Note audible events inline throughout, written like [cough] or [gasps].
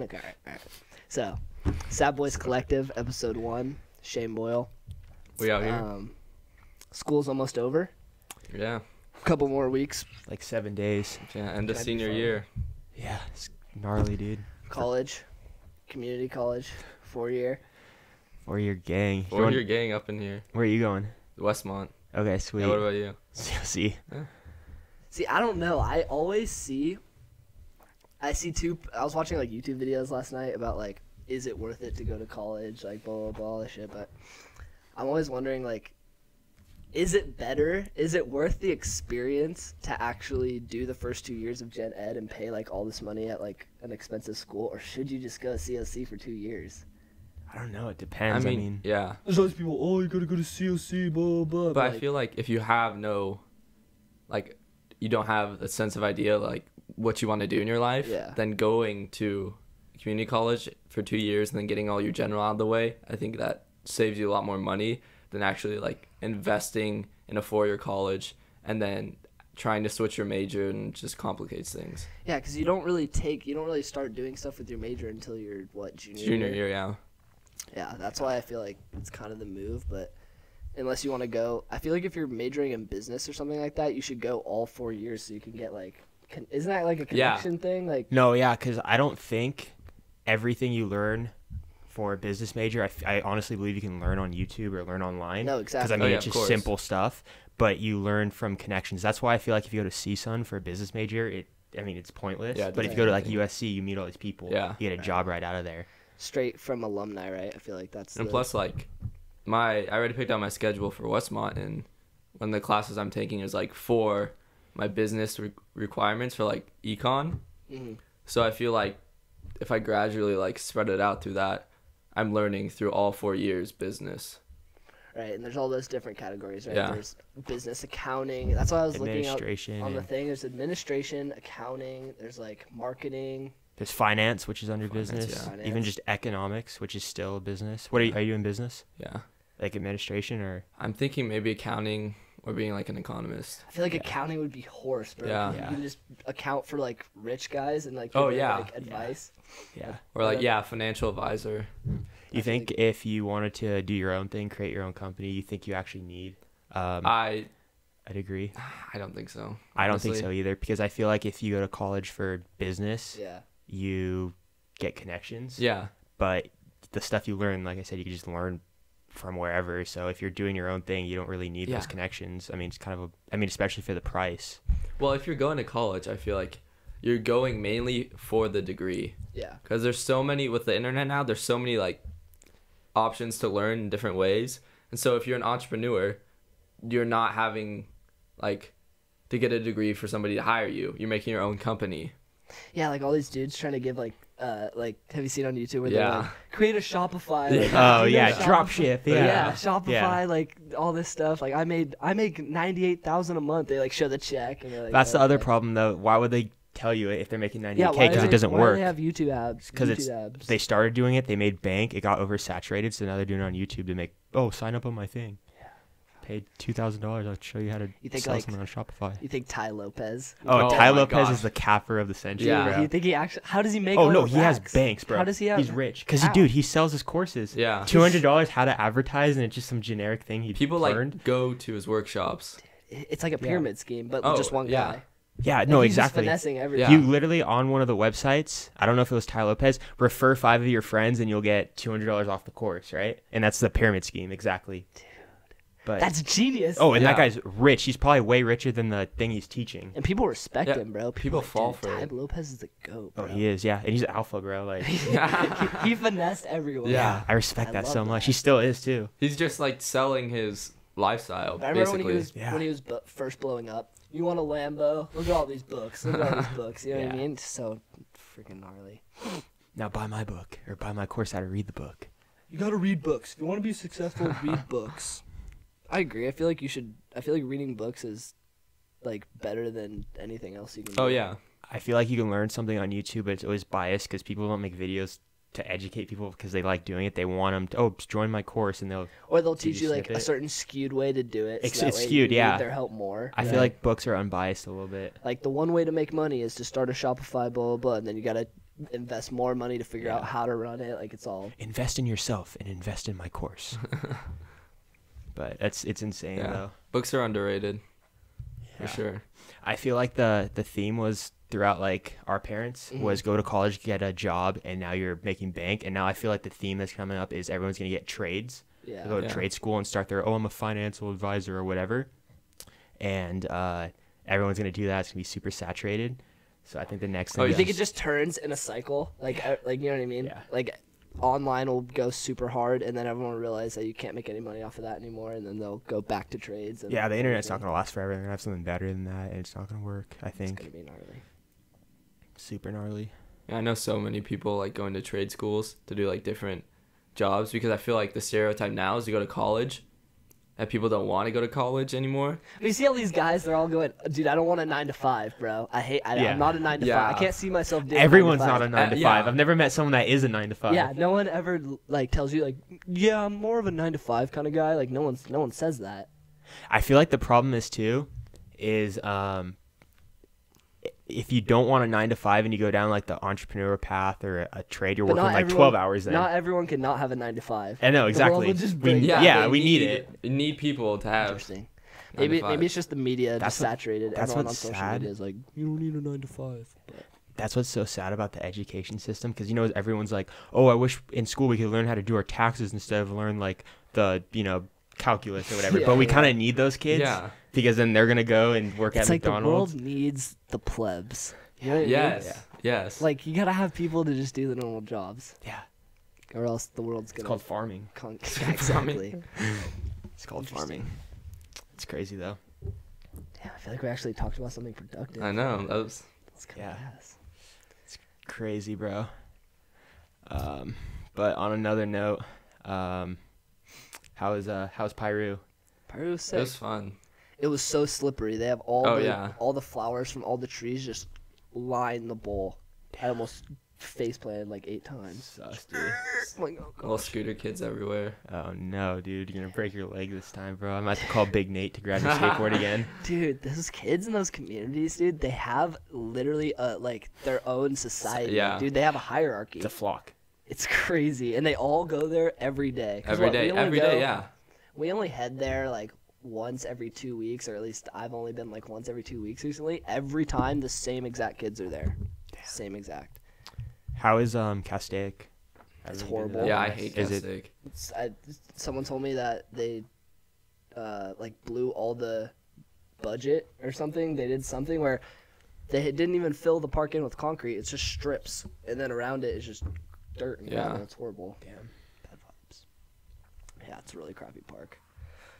Okay, all right, all right. So, Sad Boys Collective, episode one. Shane Boyle. We out here. Um, school's almost over. yeah. A couple more weeks. Like seven days. Yeah. End of senior year. Yeah, it's gnarly, dude. College, community college, four year. Or your gang. You Or going- your gang up in here. Where are you going? Westmont. Okay, sweet. Yeah, what about you? [laughs] See, See, I don't know. I always see. I see two. I was watching like YouTube videos last night about like, is it worth it to go to college? Like blah blah blah all this shit. But I'm always wondering like, is it better? Is it worth the experience to actually do the first two years of Gen Ed and pay like all this money at like an expensive school, or should you just go COC for two years? I don't know. It depends. I depends. mean, yeah. There's always people. Oh, you gotta go to COC. Blah blah. But I feel like if you have no, like, you don't have a sense of idea like what you want to do in your life, Yeah. then going to community college for two years and then getting all your general out of the way, I think that saves you a lot more money than actually like investing in a four-year college and then trying to switch your major and just complicates things. yeah, because you don't really take. You don't really start doing stuff with your major until you're what junior. Junior year, yeah. Yeah, that's why I feel like it's kind of the move. But unless you want to go, I feel like if you're majoring in business or something like that, you should go all four years so you can get like. Con- isn't that like a Yeah. connection thing? Like, No, yeah, because I don't think everything you learn for a business major, I, I, honestly believe you can learn on YouTube or learn online. No, exactly. Because exactly. I Oh, mean, yeah, it's just course. simple stuff, but you learn from connections. That's why I feel like if you go to CSUN for a business major, it. I mean, it's pointless. Yeah, it but if you go to like. USC, you meet all these people. Yeah. You get a job right out of there. straight from alumni, right? I feel like that's. And the- plus, like, my I already picked out my schedule for Westmont, and one of the classes I'm taking is like for my business re- requirements for like econ. Mhm. So I feel like if I gradually like spread it out through that, I'm learning through all four years business. right, and there's all those different categories, right? Yeah. There's business accounting. That's why I was looking out on the thing. There's administration, accounting. There's like marketing. There's finance, which is under Finance, business. yeah. Even just economics, which is still a business. What are you, are you in business? Yeah, Like administration or? I'm thinking maybe accounting or being like an economist. I feel like accounting would be horse, bro. Yeah. You can just account for like rich guys and like Oh, give them, yeah. like advice. Yeah. Or like yeah, financial advisor. You I think if you wanted to do your own thing, create your own company, you think you actually need um, I a degree? [sighs] I don't think so. I don't think so either because I feel like if you go to college for business, Yeah. you get connections. Yeah, But the stuff you learn, like I said, you can just learn from wherever. So if you're doing your own thing, you don't really need Yeah. those connections. I mean, it's kind of a, I mean, especially for the price. Well, if you're going to college, I feel like you're going mainly for the degree Yeah. because there's so many with the internet now. There's so many like options to learn in different ways, and so if you're an entrepreneur, you're not having like to get a degree for somebody to hire you. You're making your own company. Yeah, like all these dudes trying to give like uh like have you seen on YouTube where Yeah. they're like create a Shopify. Like, [laughs] Oh yeah, Shopify- drop ship. Yeah. Yeah. Shopify, Yeah. like all this stuff. Like I made I make ninety eight thousand a month. They like show the check and like That's the oh, other okay. problem though. Why would they tell you if they're making 90k? Because do it doesn't why do work. they have YouTube ads? because it's ads. they started doing it, they made bank, it got oversaturated, so now they're doing it on YouTube to make oh sign up on my thing. Paid two thousand dollars. I'll show you how to You think, sell like- something on Shopify. You think Tai Lopez? Oh, Oh Tai Lopez gosh. is the capper of the century. Yeah. bro. You think he actually? How does he make? Oh no, he has banks, bro. How does he have? He's rich because How? dude, he sells his courses. Yeah, Two hundred dollars how to advertise, and it's just some generic thing he people learned. like go to his workshops. It's like a Yeah. pyramid scheme, but Oh, just one yeah. guy. yeah, Like, no, he's just exactly. finessing Yeah. everything. You literally on one of the websites. I don't know if it was Tai Lopez. Refer five of your friends, and you'll get two hundred dollars off the course, right? And that's the pyramid scheme exactly. But That's genius. oh, and Yeah. that guy's rich. He's probably way richer than the thing he's teaching. And people respect Yeah, him, bro. people like, fall "Dude, for Tai it." Lopez is the goat. Oh, he is, yeah, and he's alpha, bro. Like, [laughs] he, he [laughs] finessed everyone. Yeah. I respect I that love so much. He still is too. He's just like selling his lifestyle. I remember basically. when he was Yeah. when he was bu- first blowing up. You want a Lambo? Look at all these books. Look at all these [laughs] books. You know what I Yeah. mean? So freaking gnarly. Now buy my book or buy my course how to read the book. You gotta read books. If you want to be successful, read books. I agree. I feel like you should. I feel like reading books is like better than anything else you can. Oh do. yeah, I feel like you can learn something on YouTube, but it's always biased because people don't make videos to educate people because they like doing it. They want them to oh join my course and they'll. Or they'll teach you you like snip a certain skewed way to do it. It's- that it's way skewed, you need yeah. Their help more. I Yeah. feel like books are unbiased a little bit. like the one way to make money is to start a Shopify, blah blah blah, and then you gotta invest more money to figure out how to run it. Like it's all Invest in yourself and invest in my course. [laughs] but it's it's insane Yeah. though. Books are underrated Yeah. for sure. I feel like the the theme was throughout like our parents Mhm. was go to college, get a job, and now you're making bank. And now I feel like the theme that's coming up is everyone's gonna get trades. yeah. go to Yeah. trade school and start their oh I'm a financial advisor or whatever, and uh, everyone's gonna do that. It's gonna be super saturated. So I think the next thing. Oh, You yeah. think it just turns in a cycle? Like, uh, like you know what I mean? Yeah. Like, online will go super hard, and then everyone will realize that you can't make any money off of that anymore, and then they'll go back to trades. And yeah, the internet's not gonna last forever. They're gonna have something better than that, and it's not gonna work. I think. It's think gonna be gnarly. super gnarly. Yeah, I know so many people like going to trade schools to do like different jobs because I feel like the stereotype now is to go to college, and people don't want to go to college anymore. But you see all these guys? They're all going, dude. I don't want a nine to five, bro. I hate. I, Yeah. I'm not a nine to Yeah. five. I can't see myself doing. Everyone's nine not a nine to Uh, yeah. five. I've never met someone that is a nine to five. Yeah, no one ever like tells you like, yeah, I'm more of a nine to five kind of guy. Like no one's no one says that. I feel like the problem is too, is um, i- if you don't want a nine to five and you go down like the entrepreneur path or a, a trade, you're But working like everyone- twelve hours. Then Not everyone can not have a nine to five. I know The world exactly. will just We- break yeah, we need it. You need people to have. Interesting. Maybe maybe it's just the media That's just what- saturated. that's Everyone what's on social sad. media is like, you don't need a nine to five. But That's what's so sad about the education system because you know everyone's like, oh, I wish in school we could learn how to do our taxes instead of learn like the you know calculus or whatever. Yeah, but we yeah. kind of need those kids Yeah. because then they're gonna go and work it's at like the world needs the plebs. You know what I? Yes. Yes. Like you gotta have people to just do the normal jobs, yeah, or else the world's gonna. It's called farming. con- [laughs] [laughs] farming. exactly. It's called farming. It's crazy though. Yeah, I feel like we actually talked about something productive. I know. That was. That's kind Yeah. of ass. crazy, bro. Um, but on another note, um, how is uh how's Piru? Piru was sick. It was fun. It was so slippery. They have all Oh, the yeah. all the flowers from all the trees just line the bowl. I almost face planted like eight times. Sus, dude. [laughs] Like, oh Little scooter kids everywhere. Oh no, dude, you're gonna break your leg this time, bro. I'm gonna have to call Big Nate to grab your skateboard [laughs] again. Dude, those kids in those communities, dude, they have literally uh like their own society. Yeah. Dude, they have a hierarchy. It's a flock. It's [laughs] crazy, and they all go there every day. 'Cause Every what, day. we only Every day. Yeah. We only head there like once every two weeks, or at least I've only been like once every two weeks recently. Every time, the same exact kids are there. Same exact. How is um Castaic? I It's horrible. Yeah. I hate Is it- Castaic. It's, I, someone told me that they uh, like blew all the budget or something. They did something where they didn't even fill the park in with concrete. It's just strips, and then around it is just dirt and gravel. Yeah. It's horrible. Damn. Bad vibes. Yeah, it's a really crappy park.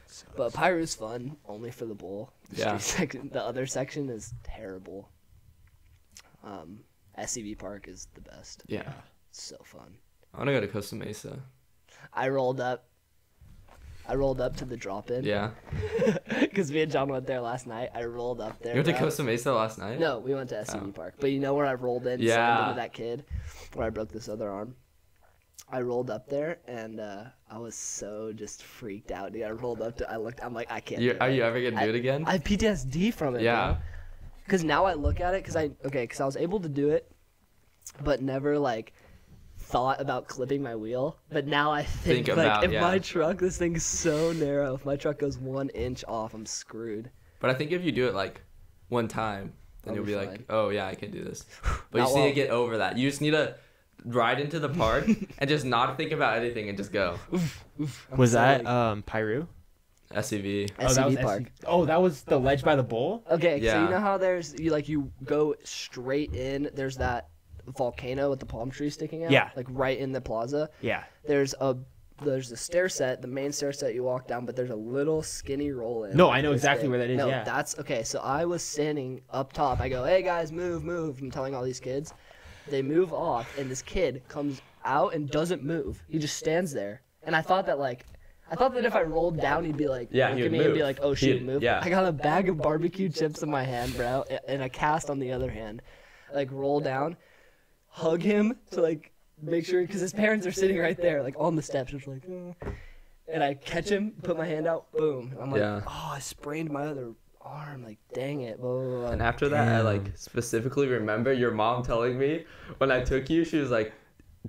Sucks. But Piru's fun, only for the bowl. The Yeah. [laughs] section, the other section is terrible. Um, SCV Park is the best. Yeah. It's so fun. I want to go to Costa Mesa. I rolled up. I rolled up to the drop in. Yeah. [laughs] Because me and John went there last night. I rolled up there. You went to. Costa Mesa last night? No, we went to SCV Oh. Park. But you know where I rolled in, slammed Yeah. into that kid, where I broke this other arm. I rolled up there and uh, I was so just freaked out. Dude. I rolled up to. I looked. I'm like, I can't. You, are you ever gonna do it again? I have PTSD from it. yeah. Because now I look at it, because I okay, because I was able to do it, but never like thought about clipping my wheel. But now I think, Think like about- if yeah. my truck, this thing's so narrow. If my truck goes one inch off, I'm screwed. But I think if you do it like one time, then I'll you'll be be like, oh yeah, I can do this. [sighs] But you just need to get over that. You just need to ride into the park [laughs] and just not think about anything and just go. I'm was so, that um Piru? SUV. SCV Park? Oh, that was the ledge by the bowl. Okay, so you know how there's you like you go straight in. There's that volcano with the palm tree sticking out. Yeah. Like right in the plaza. Yeah. There's a there's a stair set, the main stair set you walk down, but there's a little skinny roll in. No, like I know exactly big. where that is, No, yeah. that's okay. So I was standing up top. I go, "Hey guys, move, move!" I'm telling all these kids. They move off, and this kid comes out and doesn't move. He just stands there. And I thought that like, I thought that if I rolled down, he'd be like, Yeah, look at me and be like, "Oh shoot, move!" yeah. I got a bag of barbecue chips in my hand, bro, and a cast on the other hand. Like roll down, hug him to like make sure because his parents are sitting right there, like on the steps, just like. "Oh." And I catch him, put my hand out, boom. I'm like, Yeah. oh, I sprained my other arm. Like, dang it. Blah, blah, blah. And after that, I like specifically remember your mom telling me when I took you, she was like,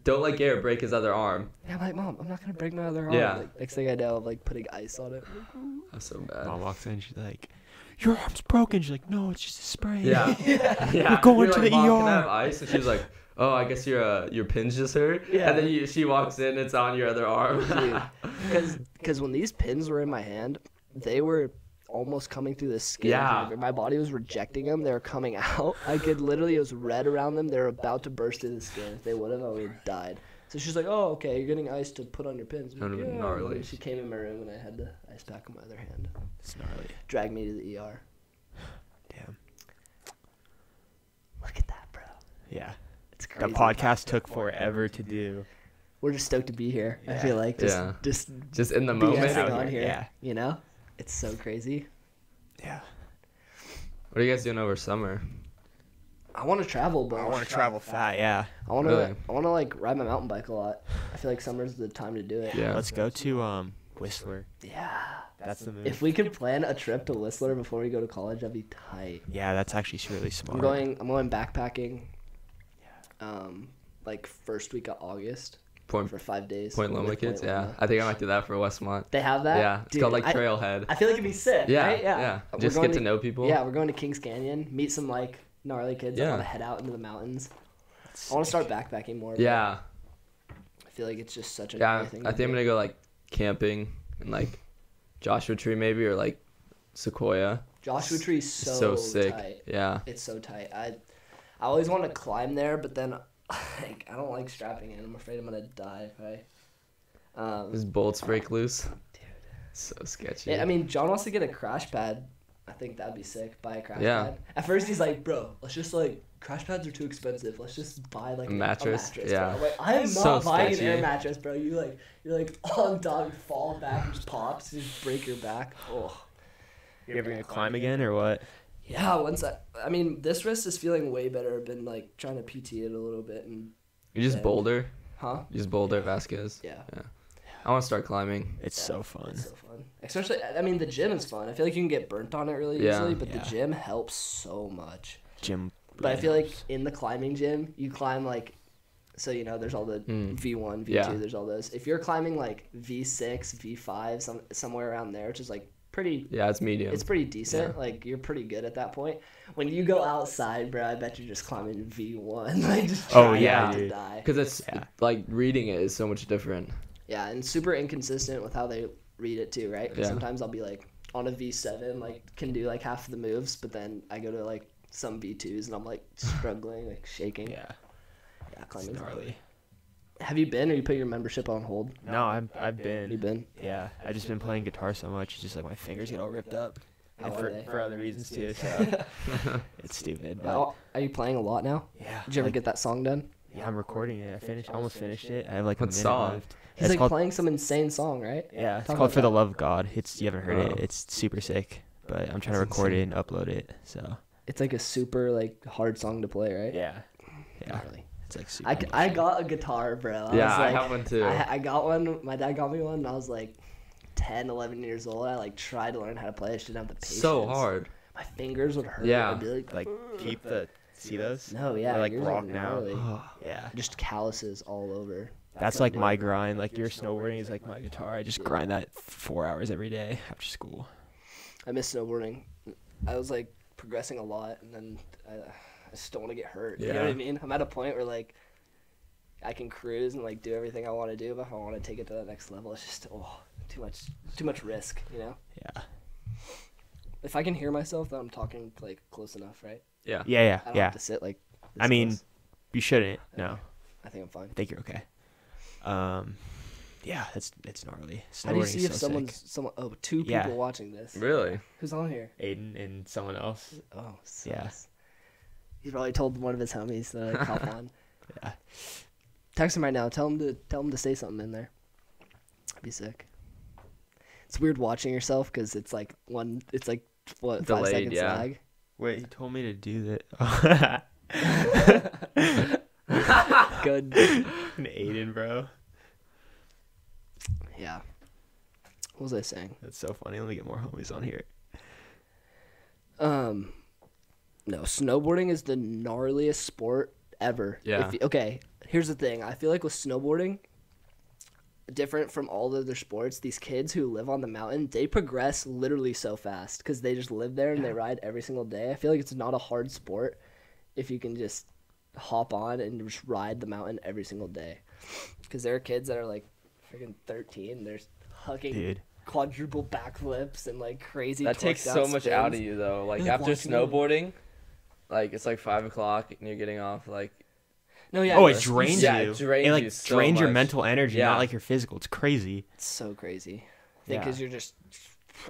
"Don't let Garrett break his other arm." Yeah, I'm like, mom, I'm not gonna break my other arm. Yeah. Like, next thing I know, I'm like putting ice on it. That's so bad. Mom walks in, she's like, "Your arm's broken." She's like, "No, it's just a sprain." [laughs] Yeah. yeah. We're going You're to like, the "Mom, Can I ER." have ice? And she's like, "Oh, I guess your uh, your pins just hurt." Yeah. And then you, she walks in, it's on your other arm. Because [laughs] because when these pins were in my hand, they were almost coming through the skin. Yeah. My body was rejecting them. They were coming out. [laughs] I could literally, it was red around them. They were about to burst through the skin. If they would have, I would have died. So she's like, "Oh, okay, you're getting ice to put on your pins." Like, "Yeah." gnarly. She came in my room and I had the ice pack on my other hand. It's gnarly. Dragged me to the ER. Damn. Look at that, bro. Yeah. It's The crazy. podcast took forever to do. We're just stoked to be here. I feel like just Yeah. just just in the moment. on here, here. yeah. You know, it's so crazy. Yeah. What are you guys doing over summer? I want to travel, bro. I want to travel fat. Yeah. I want to. Really? I want to like ride my mountain bike a lot. I feel like summer's the time to do it. Yeah. Let's go to um Whistler. Yeah. That's the move. If we could plan a trip to Whistler before we go to college, that'd be tight. yeah, that's actually really smart. I'm going. I'm going backpacking. Yeah. Um, like first week of August Point for five days. Point Loma Point kids. Yeah, Loma. I think I might do that for Westmont. They have that. Yeah, it's Dude, called like Trailhead. I, feel like it'd be sick. yeah, Right? Yeah. yeah. We're Just get to know people. Yeah, we're going to Kings Canyon. Meet some like gnarly kids Yeah. want to head out into the mountains. I want to start backpacking more. Yeah, I feel like it's just such a yeah. I think to I'm gonna go like camping and like Joshua Tree maybe or like Sequoia. Joshua Tree's so, so sick. tight. Yeah. It's so tight. I I always want to climb there, but then like I don't like strapping in. I'm afraid I'm gonna die if I. Um, His bolts break loose. Dude. So sketchy. yeah, I mean, John wants to get a crash pad. I think that'd be sick. Buy a crash Yeah. pad. At first, he's like, "Bro, let's just like crash pads are too expensive. Let's just buy like A mattress, bro." yeah. I'm like, I'm not So buying sketchy. an air mattress, bro. You like, you're like [laughs] on dog, fall back, and just pops, just break your back. Oh. You ever gonna climb again or what? Yeah, once I, I mean, this wrist is feeling way better. I've been like trying to PT it a little bit and, you just Yeah. boulder. huh? You just boulder Vasquez. Yeah. yeah. I want to start climbing. It's Yeah, so fun. It's so fun. Especially, I mean, the gym is fun. I feel like you can get burnt on it really Yeah. easily, but Yeah. the gym helps so much. Gym. But I really feel like in the climbing gym, you climb like, so you know, there's all the Mm. V1, V2, Yeah. there's all those. If you're climbing like V6, V5, some somewhere around there, which is like pretty Yeah, it's medium. It's pretty decent. Yeah. Like you're pretty good at that point. When you go outside, bro, I bet you're just climbing V one, [laughs] like just Oh, trying yeah, to die. Because it's Yeah. like reading it is so much different. Yeah, and super inconsistent with how they read it too, right? Yeah. Sometimes I'll be like on a V seven, like can do like half of the moves, but then I go to like some V twos and I'm like struggling, like shaking. Yeah, Yeah. It's climbing's hard. gnarly. Have you been, or you put your membership on hold? No, I'm, I've You been. been? Yeah, I've just been playing guitar so much. It's just like my fingers get all ripped up. How And are for, they? for other reasons too. So [laughs] [laughs] it's stupid. But Oh, are you playing a lot now? yeah. Did you ever like- get that song done? Yeah, I'm recording it. I finished. Almost finished it. I have like a What minute song? left. He's It's like called- playing some insane song, right? Yeah, it's Talk called about For the that. Love of God. It's you haven't heard Oh. it. It's super sick. But I'm trying to That's record insane. it and upload it. So It's like a super like hard song to play, right? yeah, yeah, Gnarly. It's like super. I, c- I emotional. got a guitar, bro. I yeah, was I have one too. I, I got one. My dad got me one. And I was like 10, 11 years old. I like tried to learn how to play. I just didn't have the patience. so hard. My fingers would hurt. Yeah. I'd be like, like keep the see those. no, yeah. They're, like, yours rock now. gnarly. [sighs] Yeah, Just calluses all over. that's like my grind. Like your snowboarding is like my guitar. I just grind that four hours every day after school. I miss snowboarding. I was like progressing a lot, and then I, I just don't want to get hurt. You know what I mean? I'm at a point where like I can cruise and like do everything I want to do, but if I want to take it to that next level, it's just oh too much too much risk. You know? Yeah, If I can hear myself, then I'm talking like close enough, right? Yeah. yeah, yeah, I don't yeah. have to sit like. I mean, close. You shouldn't. No, I think I'm fine. I think you're okay. Um, yeah, it's it's gnarly. How do you Snowboarding's see if so someone's sick. someone? Oh, two people Yeah. watching this. Really? Who's on here? Aiden and someone else. Oh, sus. Yeah. He probably told one of his homies to like, hop on. Yeah. Text him right now. Tell him to tell him to say something in there. That'd be sick. It's weird watching yourself because it's like one. It's like what five seconds yeah. lag. Wait, he told me to do that. [laughs] Good. [laughs] Aiden, bro. yeah. What was I saying? That's so funny. Let me get more homies on here. Um, no, snowboarding is the gnarliest sport ever. Yeah. If okay, here's the thing. I feel like with snowboarding, different from all the other sports, these kids who live on the mountain, they progress literally so fast because they just live there and they ride every single day. I feel like it's not a hard sport if you can just hop on and just ride the mountain every single day. Because there are kids that are like freaking 13, they're hugging Dude. quadruple backflips and like crazy. That takes so much out of you though. Like after snowboarding, like it's like five o'clock and you're getting off. Like No, yeah. oh, it's- it drains Yeah, you. it drains like you so drains your much. mental energy, Yeah. not like your physical. It's crazy. It's so crazy. I think Yeah. because you're just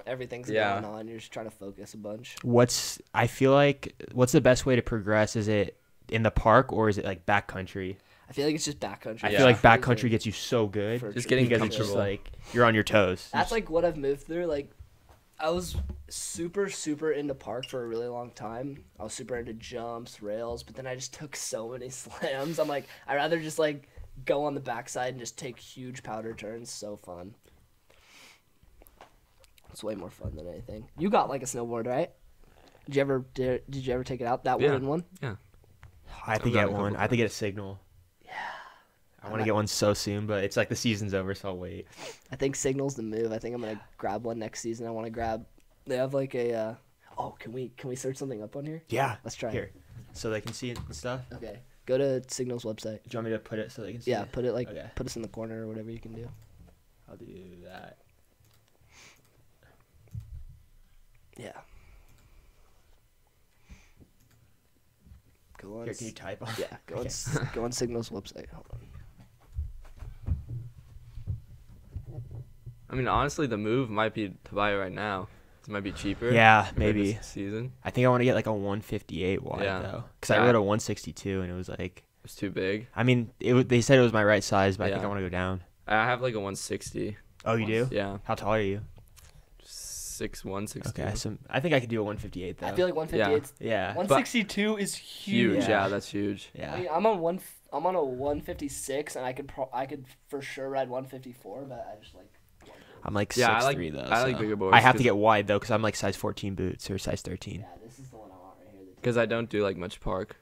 everything's Yeah. going on. You're just trying to focus a bunch. What's I feel like what's the best way to progress? Is it in the park or is it like backcountry? I feel like it's just backcountry. I Yeah. feel like backcountry gets you so good For Just getting because it's just comfortable. like you're on your toes. That's like what I've moved through. Like, I was super, super into park for a really long time. I was super into jumps, rails, but then I just took so many [laughs] slams. I'm like, I'd rather just like go on the backside and just take huge powder turns. So fun. It's way more fun than anything. You got like a snowboard, right? Did you ever did, did you ever take it out that Yeah. wooden one? Yeah. I have to I've got get one. I have to get a signal. I want to get one so soon, but it's like the season's over, so I'll wait. I think Signal's the move. I think I'm gonna grab one next season. I want to grab. They have like a. Uh, oh, can we can we search something up on here? Yeah. Let's try. Here, so they can see it and stuff. Okay. Go to Signal's website. Do you want me to put it so they can see Yeah, it? put it like Okay. put us in the corner or whatever you can do. I'll do that. Yeah. Go on. Here, can you type on? yeah, go on. [laughs] Okay. s- go on Signal's website. Hold on. I mean, honestly, the move might be to buy it right now. It might be cheaper. Yeah, maybe. this season. I think I want to get like a 158 wide Yeah. though, because I Yeah. rode a 162 and it was like, it was too big. I mean, it, they said it was my right size, but I think I want to go down. I have like a 160. Oh, you do? Yeah, How tall are you? six one sixty. Okay, so I think I could do a 158 though. I feel like 158. yeah. 162 is huge. huge. Yeah. Yeah. that's huge. yeah. I mean, I'm on one. I'm on a 156, and I could pro- I could for sure ride 154, but I just like. I'm like Yeah, I six like- three though. I like bigger boards I have to get wide though, because I'm like size 14 boots or size 13. Yeah, this is the one I want right here. Because I don't do like much park.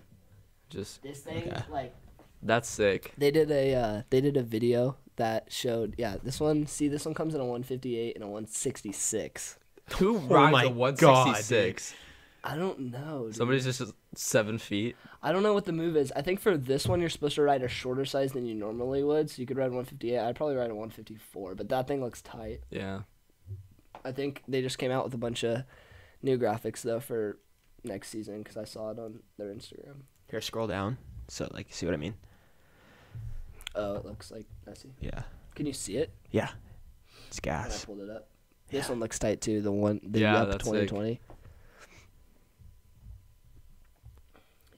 Just This thing, Okay. like, that's sick. they did a uh, they did a video that showed. Yeah, this one. See, this one comes in a 158 and a 166. Who rides rides my a God, 166? I don't know. dude. Somebody's just seven feet. I don't know what the move is. I think for this one, you're supposed to ride a shorter size than you normally would. So you could ride 158. I'd probably ride a 154, but that thing looks tight. Yeah. I think they just came out with a bunch of new graphics though for next season because I saw it on their Instagram. Here, scroll down. So like, you see what I mean? Oh, it looks like I see. Yeah. Can you see it? Yeah. It's When I pulled it up. This one looks tight too. The one, the Yeah, Yup that's sick. 2020.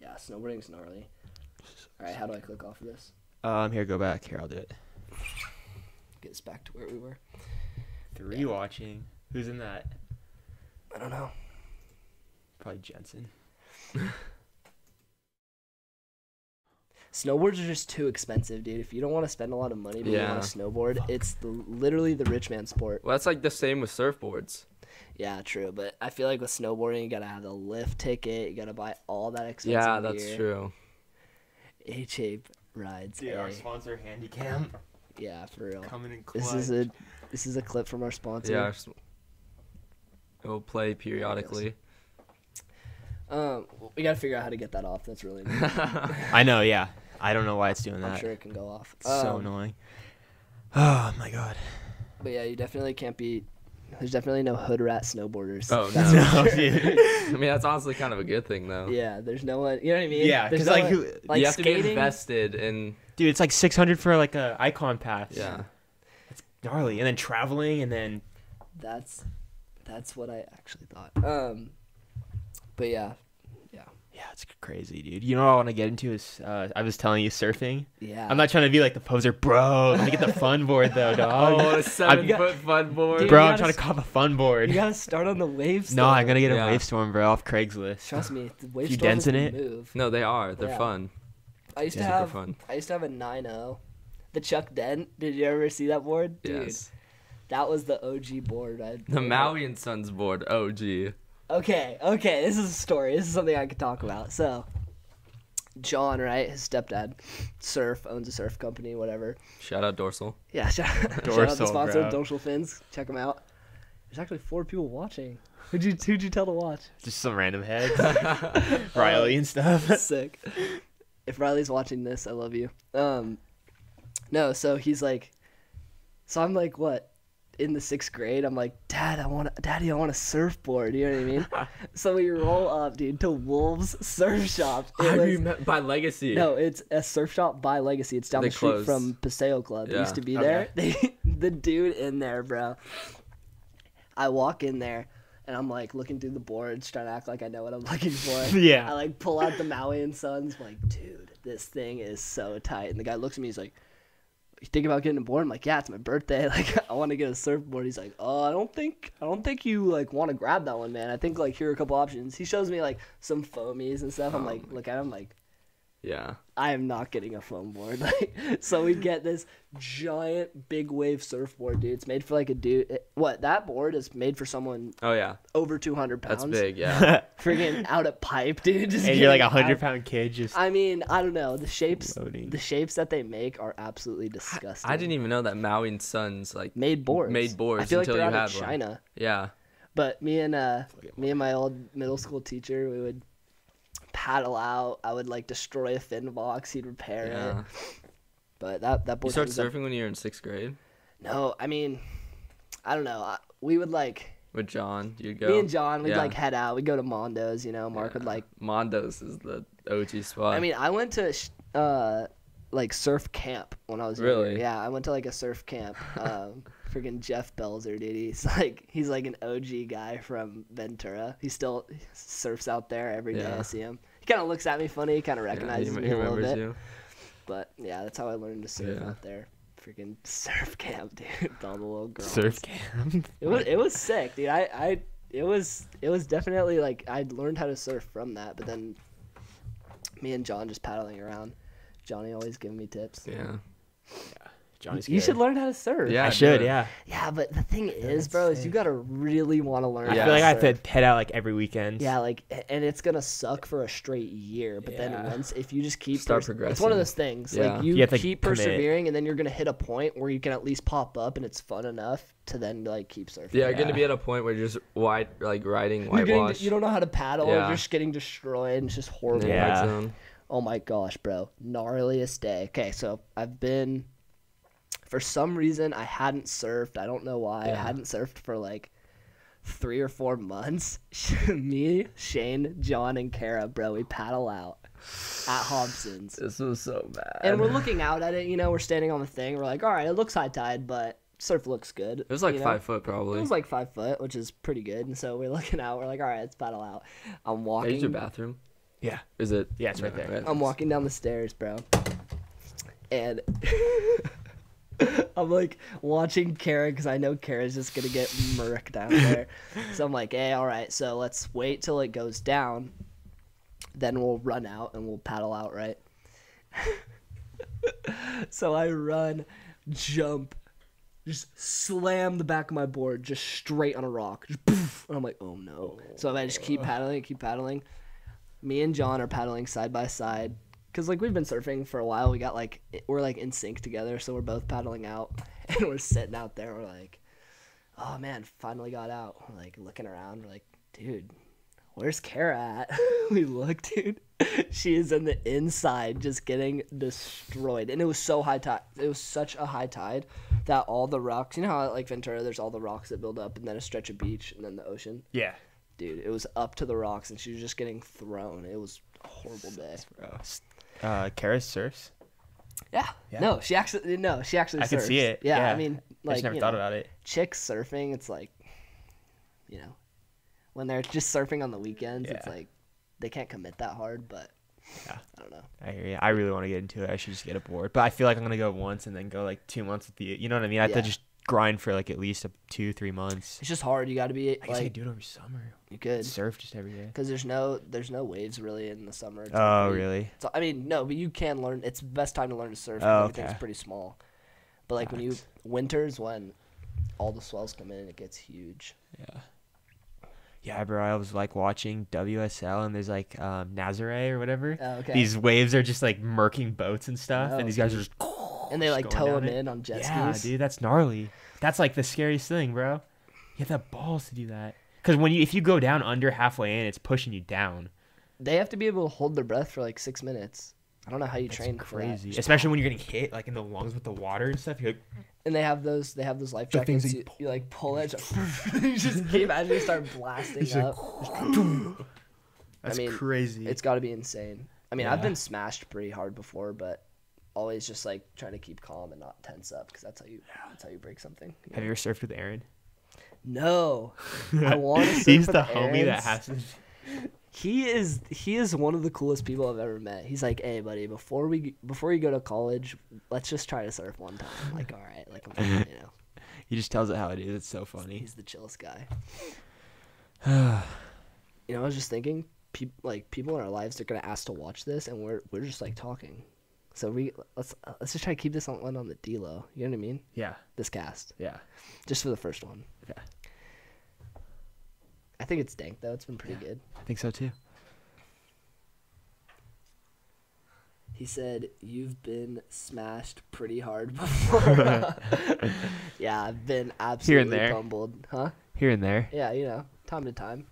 Yeah, snowboarding's gnarly. All right, how do I click off of this? Um, here, go back. Here, I'll do it. Get us back to where we were. Three watching. Who's in that? I don't know. Probably Jensen. Snowboards are just too expensive, dude. If you don't want to spend a lot of money but you Yeah. want to snowboard, it's the, literally the rich man sport. Well, that's like the same with surfboards. Yeah, true. But I feel like with snowboarding, you gotta have the lift ticket. You gotta buy all that expensive Yeah, that's gear. true. H Ape rides. a- our sponsor Handycam yeah, for real. coming in This is a this is a clip from our sponsor. Yeah. s- It will play periodically. Um, we gotta figure out how to get that off. That's really. annoying. [laughs] I know. Yeah. I don't know why it's doing that. I'm sure it can go off. It's so Um, annoying. [sighs] Oh my god. But yeah, you definitely can't be. There's definitely no hood rat snowboarders. Oh, That's no. for sure. I mean, that's honestly kind of a good thing, though. Yeah, there's no one. You know what I mean? Yeah, There's 'cause, no like, one- who- like you have to be invested in. Dude, it's like 600 for like a Ikon pass. Yeah. It's gnarly. And then traveling and then That's that's what I actually thought. Um, but yeah, yeah, it's crazy, dude. You know what I want to get into is uh, I was telling you surfing. yeah. I'm not trying to be like the poser, bro. Let me get the [laughs] fun board though, dog. Oh, a seven got- foot fun board. Dude, bro, I'm gotta trying to cop a fun board. You gotta start on the waves. No, I'm gonna get a Yeah. Wavestorm, bro, off Craigslist. Trust me, the wave Few storm dents in it? Move. No, they are. They're Yeah. fun. I used to have. fun. I used to have a 9.0. The Chuck Dent. Did you ever see that board? Dude, Yes. that was the OG board. I The Maui and Sons board. Gee. Okay, okay, this is a story. This is something I could talk about. So, John, right, his stepdad, surf owns a surf company, whatever. Shout out Dorsal. Yeah, [laughs] shout, shout out the sponsor, bro. Dorsal Fins. Check them out. There's actually four people watching. Who'd you who'd you tell to watch? Just some random heads, [laughs] [laughs] Riley and stuff. Sick. If Riley's watching this, I love you. Um, no, so he's like, so I'm like, what? In the sixth grade, I'm like, Dad, I want, Daddy, I want a surfboard. You know what I mean? [laughs] [laughs] so we roll up, dude, to Wolves Surf Shop. [laughs] It I was- remember by Legacy. no, it's a surf shop by Legacy. It's down They the street closed. from Paseo Club. It used to be Okay. there. They, the dude in there, bro. I walk in there and I'm like looking through the boards, trying to act like I know what I'm looking for. Yeah. I like pull out the Maui and Sons. I'm like, dude, this thing is so tight. And the guy looks at me. He's like, "You think about getting a board?" I'm like, "Yeah, it's my birthday. [laughs] Like, I want to get a surfboard." He's like, "Oh, I don't think, I don't think you like want to grab that one, man. I think like here are a couple options." He shows me like some foamies and stuff. I'm Oh like, look at him, like, Yeah. I am not getting a foam board. [laughs] Like, so we get this giant big wave surfboard, dude. It's made for like a dude. it- what that board is made for someone Oh yeah. over 200 pounds. That's big. Yeah. [laughs] Freaking out at pipe, dude. Just and you're like a hundred pound kid just I mean, I don't know. The shapes, Loading. the shapes that they make are absolutely disgusting. I didn't even know that Maui and Sons like. made boards. made boards I feel like until they're you out of had one. China. Yeah. But me and uh, me and my old middle school teacher, we would paddle out. I would like destroy a fin box. He'd repair Yeah. it. But that that You board. started hangs up- surfing when you were in sixth grade No, I mean, I don't know. We would like with John. You'd go. me and John. We'd Yeah. like head out. We'd go to Mondo's. You know, Mark would like. Mondo's is the OG spot. I mean, I went to sh- uh like surf camp when I was Really? younger. Yeah, I went to like a surf camp. Um, [laughs] freaking Jeff Belzer, dude. He's like he's like an OG guy from Ventura. He still surfs out there every day. Yeah. I see him. He kind of looks at me funny. He kind of Yeah, recognizes he, me he a little bit. you. But yeah, that's how I learned to surf Yeah. out there. Freaking surf camp, [laughs] dude. With all the little girls. surf [laughs] camp. It was it was sick, dude. I, I it was it was definitely like I learned how to surf from that, but then me and John just paddling around. Johnny always giving me tips. Yeah. Yeah. Johnny's You should learn how to surf. Yeah. I should, do yeah. Yeah, but the thing is, that's bro, is you gotta really want to learn. I Yeah. feel like I have surf. to head out like every weekend. Yeah, like, and it's gonna suck for a straight year. But then Yeah. once, if you just keep Start it's one progressing. of those things. Yeah. Like you, You have to keep commit. persevering, and then you're gonna hit a point where you can at least pop up, and it's fun enough to then like keep surfing. Yeah, you're gonna be at a point where you're just white, like riding You're getting, whitewash. you don't know how to paddle. Yeah. You're just getting destroyed, and it's just horrible. in Yeah. zone. Oh my gosh, bro. Gnarliest day. Okay, so I've been for some reason I hadn't surfed. I don't know why. I hadn't surfed for like three or four months. [laughs] Me, Shane, John, and Kara, bro, we paddle out at Hobson's. This was so bad. And we're looking out at it, you know, we're standing on the thing. We're like, all right, it looks high tide, but surf looks good. It was like you know? five foot probably. It was like five foot, which is pretty good. And so we're [laughs] looking out. We're like, all right, let's paddle out. I'm walking. is your bathroom? Yeah. Is it? Yeah, it's right No, there. I'm walking down the stairs, bro. And [laughs] [laughs] I'm like watching Kara because I know Kara's just gonna get murked down there. [laughs] so I'm like, hey, all right, so let's wait till it goes down. Then we'll run out and we'll paddle out, right? [laughs] so I run, jump, just slam the back of my board just straight on a rock. Just poof, and I'm like, oh no. So I just keep oh. paddling, keep paddling me and John are paddling side by side because like we've been surfing for a while. We got like we're like in sync together, so we're both paddling out [laughs] and we're sitting out there. We're like, oh man, finally got out. We're like looking around. We're like, dude, where's Kara at? [laughs] we look, dude. [laughs] She is in the inside, just getting destroyed. And it was so high tide. It was such a high tide that all the rocks. You know how at, like Ventura, there's all the rocks that build up, and then a stretch of beach, and then the ocean Yeah. dude. It was up to the rocks, and she was just getting thrown. It was a horrible day. Bro. Uh, Kara surfs. Yeah. Yeah. No, she actually no, she actually. I could see it. Yeah, Yeah. I mean, I like just never thought know, about it. chicks surfing. It's like, you know, when they're just surfing on the weekends, it's like they can't commit that hard. But Yeah. I don't know. I hear you. I really want to get into it. I should just get a board, but I feel like I'm gonna go once and then go like two months with you. You know what I mean? I have Yeah. to just grind for like at least a two, three months. It's just hard. You got to be I guess I could do it over summer. you could Surf just every day. because there's no there's no waves really in the summer. It's Oh, pretty- really? So I mean, no, but you can learn. It's the best time to learn to surf. Oh, everything's okay. pretty small. But like when you winters when all the swells come in, and it gets huge. Yeah. Yeah, bro. I was like watching WSL, and there's like um, Nazare or whatever. Oh, okay. These waves are just like murking boats and stuff, Oh, and these guys are just Oh, and they like going tow down them it. in on jet yeah, skis. dude, that's gnarly. That's like the scariest thing, bro. You have the balls to do that. Because when you if you go down under halfway in, it's pushing you down. They have to be able to hold their breath for like six minutes. I don't know how you It's train for that. crazy, especially when you're getting hit like in the lungs with the water and stuff. You're like, And they have those. They have those life The things jackets. You, you you like pull it. [laughs] You just can you imagine you start blasting It's like, up. [laughs] that's mean, crazy. It's got to be insane. I mean, I've been smashed pretty hard before, but always just like trying to keep calm and not tense up because that's how you. That's how you break something. you have know? you ever surfed with Aaron? No, I [laughs] want to. He's the homie that has to. [laughs] He is he is one of the coolest people I've ever met. He's like, "Hey, buddy, before we before you go to college, let's just try to surf one time." I'm like, all right, like I'm, you know, [laughs] He just tells it how it is. It's so funny. he's the chillest guy. [sighs] You know, I was just thinking, peop, like people in our lives, they're gonna ask to watch this, and we're we're just like talking. So we let's uh, let's just try to keep this on one on the D low. You know what I mean? yeah, This cast, yeah. just for the first one. Yeah. I think it's dank though. It's been pretty good. I think so too. He said, "You've been smashed pretty hard [laughs] before." [laughs] yeah, I've been absolutely Here and there. bumbled, huh? Here and there. Yeah, you know, time to time.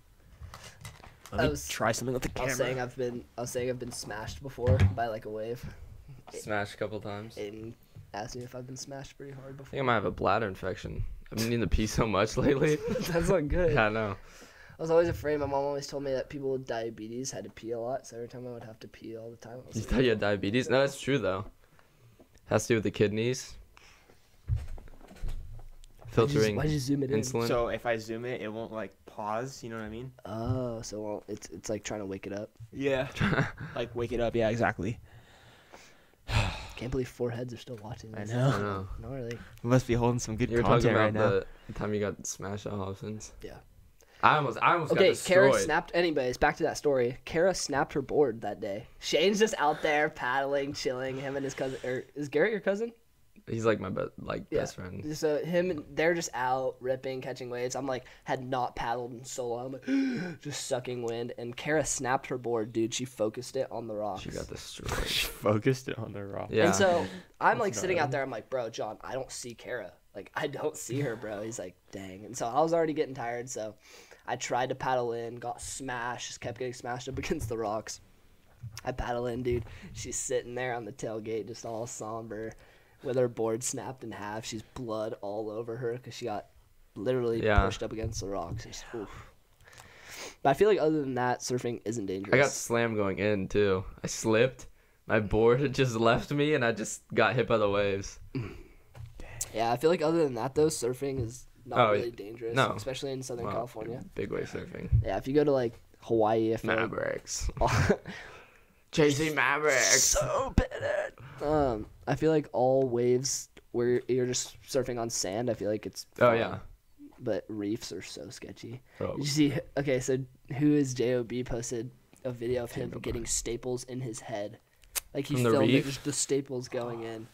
Let I me was- try something with the camera. I was saying I've been, I was saying I've been smashed before by like a wave. Smashed a couple times. And asked me if I've been smashed pretty hard before. I think I might have a bladder infection. I've been needing to pee so much [laughs] lately. [laughs] That's not good. yeah, I know. I was always afraid. My mom always told me that people with diabetes had to pee a lot, so every time I would have to pee all the time. I was You like, thought you had oh. diabetes? No, that's true though. Has to do with the kidneys. why'd you, Filtering why'd you zoom it in? insulin. So if I zoom it, it won't like pause. You know what I mean? Oh, so well, it's it's like trying to wake it up. Yeah. [laughs] like wake it up. Yeah, exactly. Can't believe four heads are still watching I this. know. I know. [laughs] Gnarly. We must be holding some good You were talking about right now. the time you got smashed at Hobson's. Yeah. I almost, I almost Okay, got Kara snapped. Anyways, back to that story. Kara snapped her board that day. Shane's just out there paddling, chilling. Him and his cousin. Or is Garrett your cousin? He's like my be- like Yeah. best friend. So uh, him, and they're just out ripping, catching waves. I'm like, had not paddled in so long. I'm like, [gasps] just sucking wind. And Kara snapped her board, dude. She focused it on the rocks. She got destroyed. [laughs] She focused it on the rock. Yeah. And so [laughs] I'm like sitting out there. I'm like, bro, John, I don't see Kara. Like I don't see her, bro. He's like, dang. And so I was already getting tired. So I tried to paddle in, got smashed, just kept getting smashed up [laughs] against the rocks. I paddle in, dude. She's sitting there on the tailgate, just all somber, with her board snapped in half. She's blood all over her because she got literally Yeah. pushed up against the rocks. Oof. But I feel like other than that, surfing isn't dangerous. I got slammed going in too. I slipped. My board had [laughs] just left me, and I just got hit by the waves. Yeah, I feel like other than that though, surfing is not Oh, really dangerous, no. especially in Southern Wow. California. Big wave surfing. Yeah, if you go to like Hawaii, I feel Mavericks. like [laughs] Chasing Mavericks. so bad. Um, I feel like all waves where you're just surfing on sand, I feel like it's Oh fine, yeah. but reefs are so sketchy. Bro. Did you see? Okay, so who is Job posted a video of him getting staples in his head, like he From the filmed it, just the staples going in,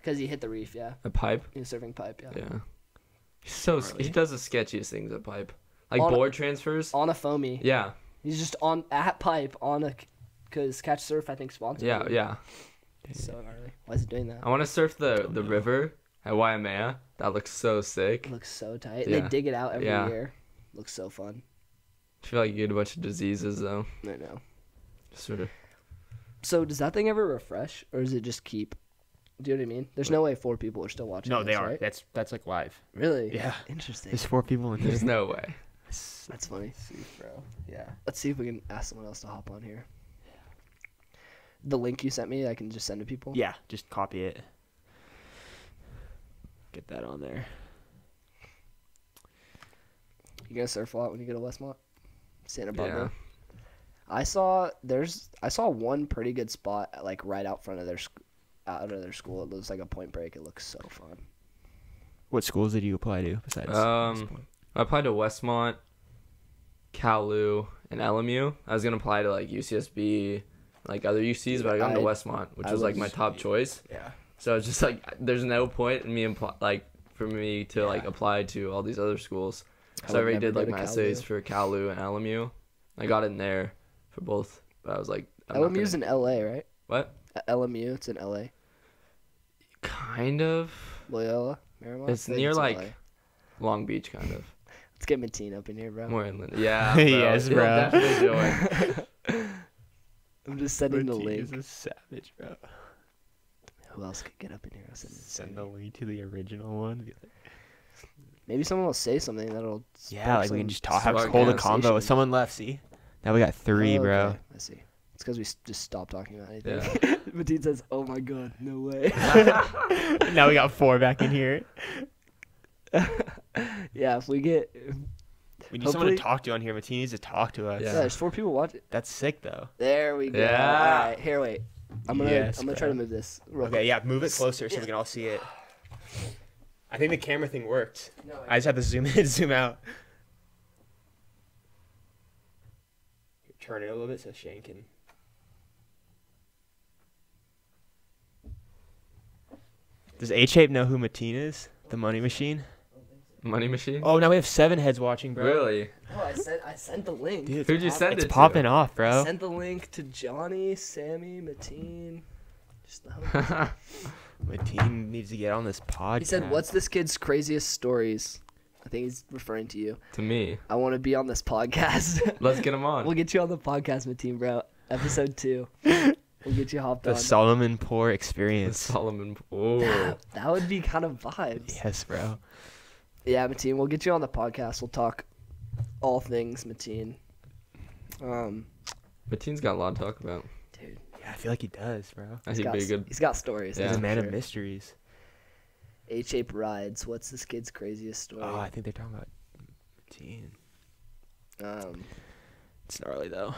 because he hit the reef. Yeah, A pipe. he was surfing pipe. Yeah, Yeah. He's so Gnarly. he does the sketchiest things at pipe, like On a- board transfers. on a foamy. Yeah. He's just on at pipe on a because Catch Surf I think sponsored. Yeah. him. Yeah. So gnarly. Why is it doing that? I want to surf the the river at Waimea. That looks so sick. It looks so tight. Yeah. They dig it out every Yeah. year. Looks so fun. I feel like you get a bunch of diseases though. I know. Sort of. So does that thing ever refresh, or does it just keep? Do you know what I mean? There's no way four people are still watching. No, they are. Right? That's that's like live. Really? Yeah. Interesting. There's four people in there. There's no way. [laughs] That's funny. See, bro. Yeah. Let's see if we can ask someone else to hop on here. The link you sent me, I can just send to people. Yeah, just copy it. Get that on there. You gonna surf a lot when you go to Westmont? Santa Barbara. Yeah. I saw there's I saw one pretty good spot like right out front of their sc- out of their school. It looks like a point break. It looks so fun. What schools did you apply to besides? Um, I applied to Westmont, Calu, and LMU. I was gonna apply to like UCSB, like other UCs, but I got into Westmont, which I was like my top choice. yeah. So it's just like there's no point in me impl- like for me to like apply to all these other schools I So I already did like my Cal, essays though. for Calu and LMU. I got in there for both, but I was like, I'm LMU's gonna- in LA, right? what? Uh, LMU, it's in LA. Kind of Loyola, Marymount. It's near, in like, LA. Long Beach, kind of [laughs] Let's get Mateen up in here, bro. more inland. Yeah, bro. [laughs] Yes, bro. [laughs] I'm just sending the link. is savage, bro. Who else could get up in here? I'll send Send the link to the original one. Maybe someone will say something that'll. Yeah, like we can just talk, have hold a convo. Someone left. See, now we got three, Oh, bro. okay. I see. It's because we just stopped talking about anything. Yeah. [laughs] Mateen says, "Oh my god, no way." [laughs] now we got four back in here. [laughs] yeah, if we get, We need someone Hopefully- to talk to on here. Matty needs to talk to us. yeah. Yeah. there's four people watching. That's sick though. There we go. Yeah. All right, here, wait. I'm gonna, Yes, I'm gonna try bro. to move this. Real Okay, yeah, move it closer so Yeah. we can all see it. I think the camera thing worked. No, I just have to zoom [laughs] in, zoom out. Turn it a little bit so Shane can. Does H Shape know who Mateen is? The money machine? Money machine. Oh, now we have seven heads watching, bro. really? Oh, I sent, I sent the link. Dude, it's Who'd you pop- send It's it to? popping off, I bro. sent the link to Johnny, Sammy, Mateen. Just the homies. [laughs] Mateen needs to get on this podcast. He said, "What's this kid's craziest stories?" I think he's referring to you. to me. I want to be on this podcast. [laughs] Let's get him on. we'll get you on the podcast, Mateen, bro. Episode two. We'll get you hopped the on. Solomon Poor The experience? Solomon. Oh. that, that would be kind of vibes. Yes, bro. Yeah, Mateen, we'll get you on the podcast. We'll talk all things Mateen. Um, Mateen's got a lot to talk about. dude, Yeah, I feel like he does, bro. I he's think got, be good. he's got stories. Yeah. He's a man for of mysteries. H Ape rides. What's this kid's craziest story? Oh, I think they're talking about Mateen. um, It's gnarly though.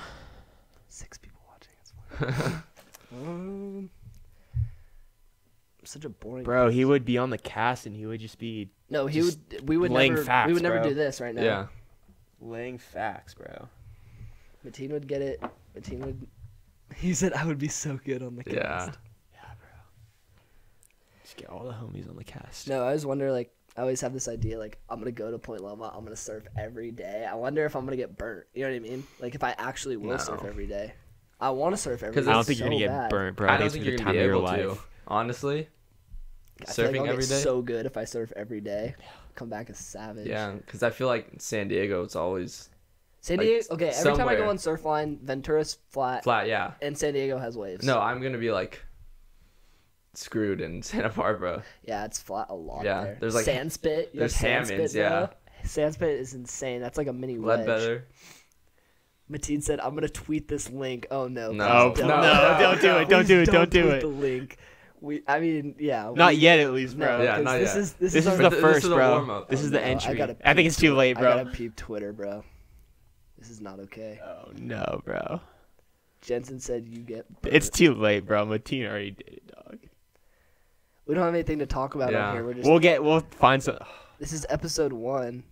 six people watching. That's [laughs] fine. um, I'm such a boring. Bro, he would be on the cast and he would just be No, he just would. We would laying never. facts, we would never bro. do this right now. yeah. laying facts, bro. Mateen would get it. Mateen would. [laughs] He said I would be so good on the cast. Yeah. Yeah, bro. Just get all the homies on the cast. No, I always wonder. Like, I always have this idea. Like, I'm gonna go to Point Loma. I'm gonna surf every day. I wonder if I'm gonna get burnt. You know what I mean? Like, if I actually will surf every day. I want to surf every 'Cause day. I don't it's think you're gonna get burnt, bro. I I, don't think think you're gonna be able life. to. Honestly. I feel like Surfing I'll every get day. so good if I surf every day. Come back a savage. Yeah, because I feel like San Diego, it's always San Like, Diego. Okay, every time I go on Surfline, Ventura's flat, flat. Yeah. and San Diego has waves. No, I'm gonna be like screwed in [laughs] Santa Barbara. Yeah, it's flat a lot. Yeah, there. there's, like, Sandspit. You there's have Hammonds, Sandspit, yeah. bro. Sandspit is insane. That's like a mini wedge. Ledbetter. Mateen said, "I'm gonna tweet this link." Oh no! No, no, don't. no, [laughs] don't do it. Don't do it. Please Don't do tweet it. The link. We, I mean, yeah. Not we- yet, at least, No, bro. Yeah, 'cause not this yet. is this, This is, is our, the first, is a bro. warm-up. This Oh, is the no, I entry. gotta I think it's too late, bro. I gotta peep Twitter, bro. This is not okay. Oh no, bro. Jensen said you get. It's too late, bro. Mateen already did it, dog. We don't have anything to talk about Yeah. on here. We're just. We'll get. We'll find some. [sighs] this is episode one.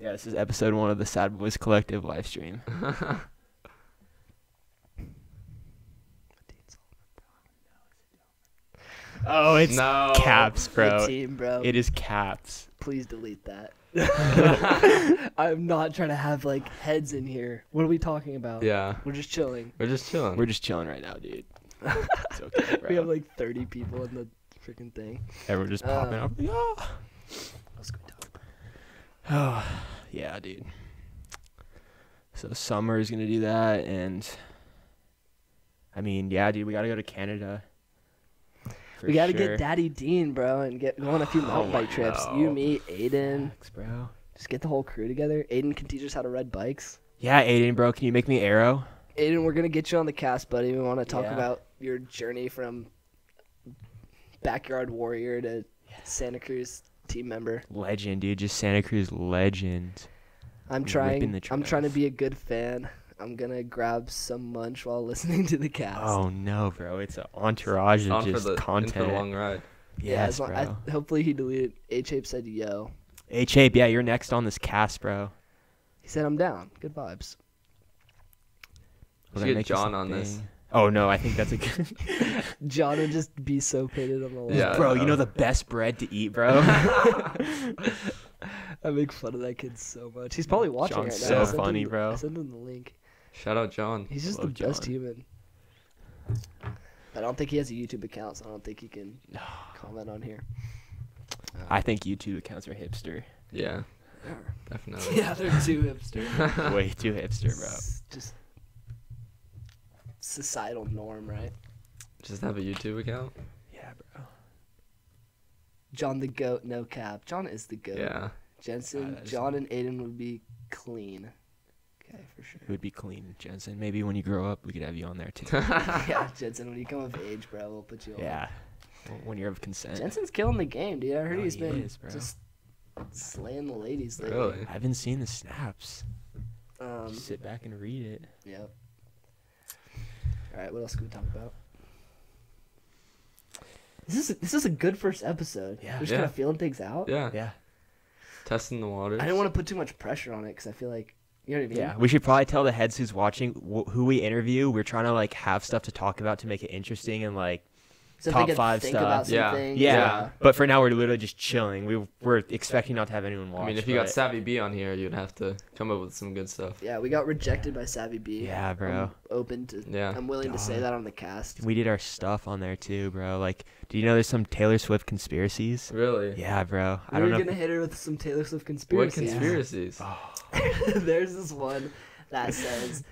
Yeah, this is episode one of the Sad Bois Collective live stream. [laughs] Oh, it's no. caps, bro. team, bro. It is caps. Please delete that. [laughs] [laughs] I'm not trying to have like heads in here. What are we talking about? Yeah, We're just chilling. we're just chilling. We're just chilling right now, dude. [laughs] It's okay, bro. We have like 30 people in the freaking thing. Everyone just popping Uh, up. Yeah. Let's go talk. Oh, [sighs] yeah, dude. So summer is gonna do that, and I mean, yeah, dude, we gotta go to Canada. We got to sure. get Daddy Dean, bro, and get go on a few oh, mountain Oh, bike trips. no. You, me, Aiden. Facts, bro. Just get the whole crew together. Aiden can teach us how to ride bikes. Yeah, Aiden, bro, can you make me arrow? Aiden, we're gonna get you on the cast, buddy. We want to talk Yeah. about your journey from backyard warrior to Santa Cruz team member. Legend, dude, just Santa Cruz legend. I'm trying. the I'm trying to be a good fan. I'm gonna grab some munch while listening to the cast. Oh no, bro, it's an entourage of on for just the in for the long ride. yeah. yes, long- bro. I, hopefully he deleted. H Ape said yo. H Ape, yeah, you're next on this cast, bro. He said I'm down. Good vibes. We're Should gonna get make John on this. Oh no, I think that's a good. [laughs] John would just be so pitted on the line. Yeah. bro, I you know. know the best bread to eat, bro. [laughs] [laughs] I make fun of that kid so much. He's probably watching John's right so now. I funny, him, bro. I sent him the link. Shout out John. He's just Love the best John. human. I don't think he has a YouTube account, so I don't think he can comment on here. I think YouTube accounts are hipster. Yeah, definitely. [laughs] yeah, they're too hipster. [laughs] Way too hipster, bro. It's Just societal norm, right? Just have a YouTube account. Yeah, bro. John the goat, no cap. John is the goat. Yeah. Jensen, that is- John, and Aiden would be clean. Okay, for sure. It would be clean, Jensen. Maybe when you grow up, we could have you on there too. [laughs] yeah, [laughs] Jensen, when you come of age, bro, we'll put you on. yeah. When you're of consent. Jensen's killing the game, dude. I heard No, he's he been is, just slaying the ladies lately. Really? I haven't seen the snaps. Um, Just sit back and read it. yep. All right, what else can we talk about? This is this is a good first episode. Yeah. we're just Yeah. kind of feeling things out. Yeah. Yeah. Testing the waters. I didn't want to put too much pressure on it because I feel like you know what I mean. Yeah, we should probably tell the heads who's watching wh- who we interview. We're trying to like have stuff to talk about to make it interesting and like So top five think stuff. about some Yeah. things, yeah. Yeah. But for now, we're literally just chilling. We we're expecting not to have anyone watch. I mean, if you got Savvy B on here, you'd have to come up with some good stuff. Yeah, we got rejected by Savvy B. yeah, bro, I'm open to. Yeah. I'm willing to say that on the cast. we did our stuff on there too, bro. Like, do you know there's some Taylor Swift conspiracies? Really? Yeah, bro. I We don't were know. gonna hit her with some Taylor Swift conspiracies. What conspiracies. conspiracies? Oh. [laughs] there's this one that says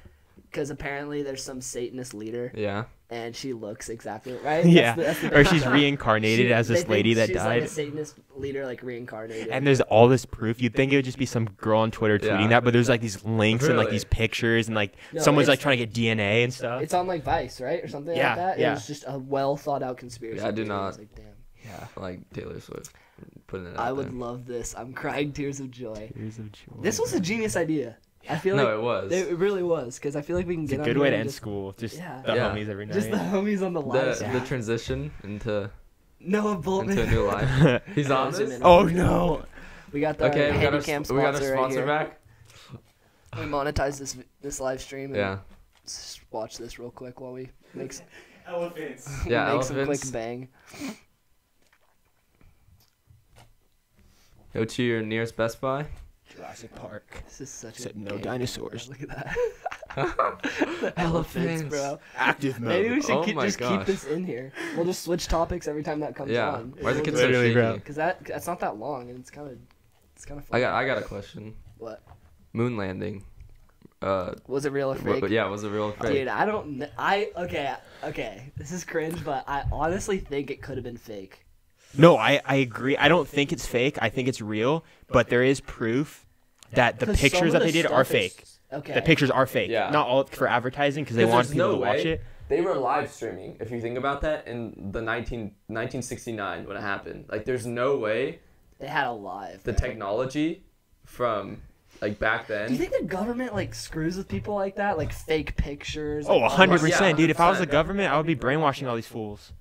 because apparently there's some Satanist leader Yeah. and she looks exactly right. yeah, That's the- that's the or she's thing. reincarnated She- as this lady that she's died. Like a Satanist leader, like reincarnated. and there's all this proof. You'd think it would just be some girl on Twitter tweeting Yeah. that, but there's like these links and like these pictures and like No, someone's like trying to get DNA and stuff. it's on like Vice, right, or something Yeah, like that. yeah. It's just a well thought out conspiracy. Yeah, I do not- It's like, damn. yeah. Like Taylor Swift putting it out I would there. love this. I'm crying tears of joy. Tears of joy. This was a genius idea. I feel no, like it was. it, it really was because I feel like we can It's get a on good way to end just, school. Just Yeah. the Yeah. homies every night. Just the homies on the live. the, stream. the transition into [laughs] Noah Boltman. into a new [laughs] life. He's on Zoom this. oh no! We got the Okay, we got our Handycam s- we got our sponsor right back. We monetize this this live stream. And Yeah. s- Watch this real quick while we make some, [laughs] Elephants. Yeah, make some quick bang. Go to your nearest Best Buy. Jurassic Park. This is such Except a no gang, dinosaurs. Look at that. [laughs] the elephants, bro. Active mode. Maybe we should Oh keep, my just keep gosh. this in here. We'll just switch topics every time that comes Yeah. on. Why are the kids Literally, so bro. shaky? Because that that's not that long and it's kind of it's kind of. I got I got a question. What Moon landing. Uh, was it real or wha- fake? yeah, was it real or fake? Dude, I don't. kn- I okay, okay. This is cringe, but I honestly think it could have been fake. No, I, I agree. I don't think it's fake. I think it's real. But there is proof that the pictures that they did stuff are is- fake. Okay. The pictures are fake. Yeah. Not all for advertising because they want people no to watch way- it. They were live streaming, if you think about that, in the 19, 1969 when it happened. Like, there's no way They had a live. the bro. technology from like back then. Do you think the government like screws with people like that, like fake pictures? Oh, like, 100%, Yeah, dude. If I was the government, I would be brainwashing all these fools.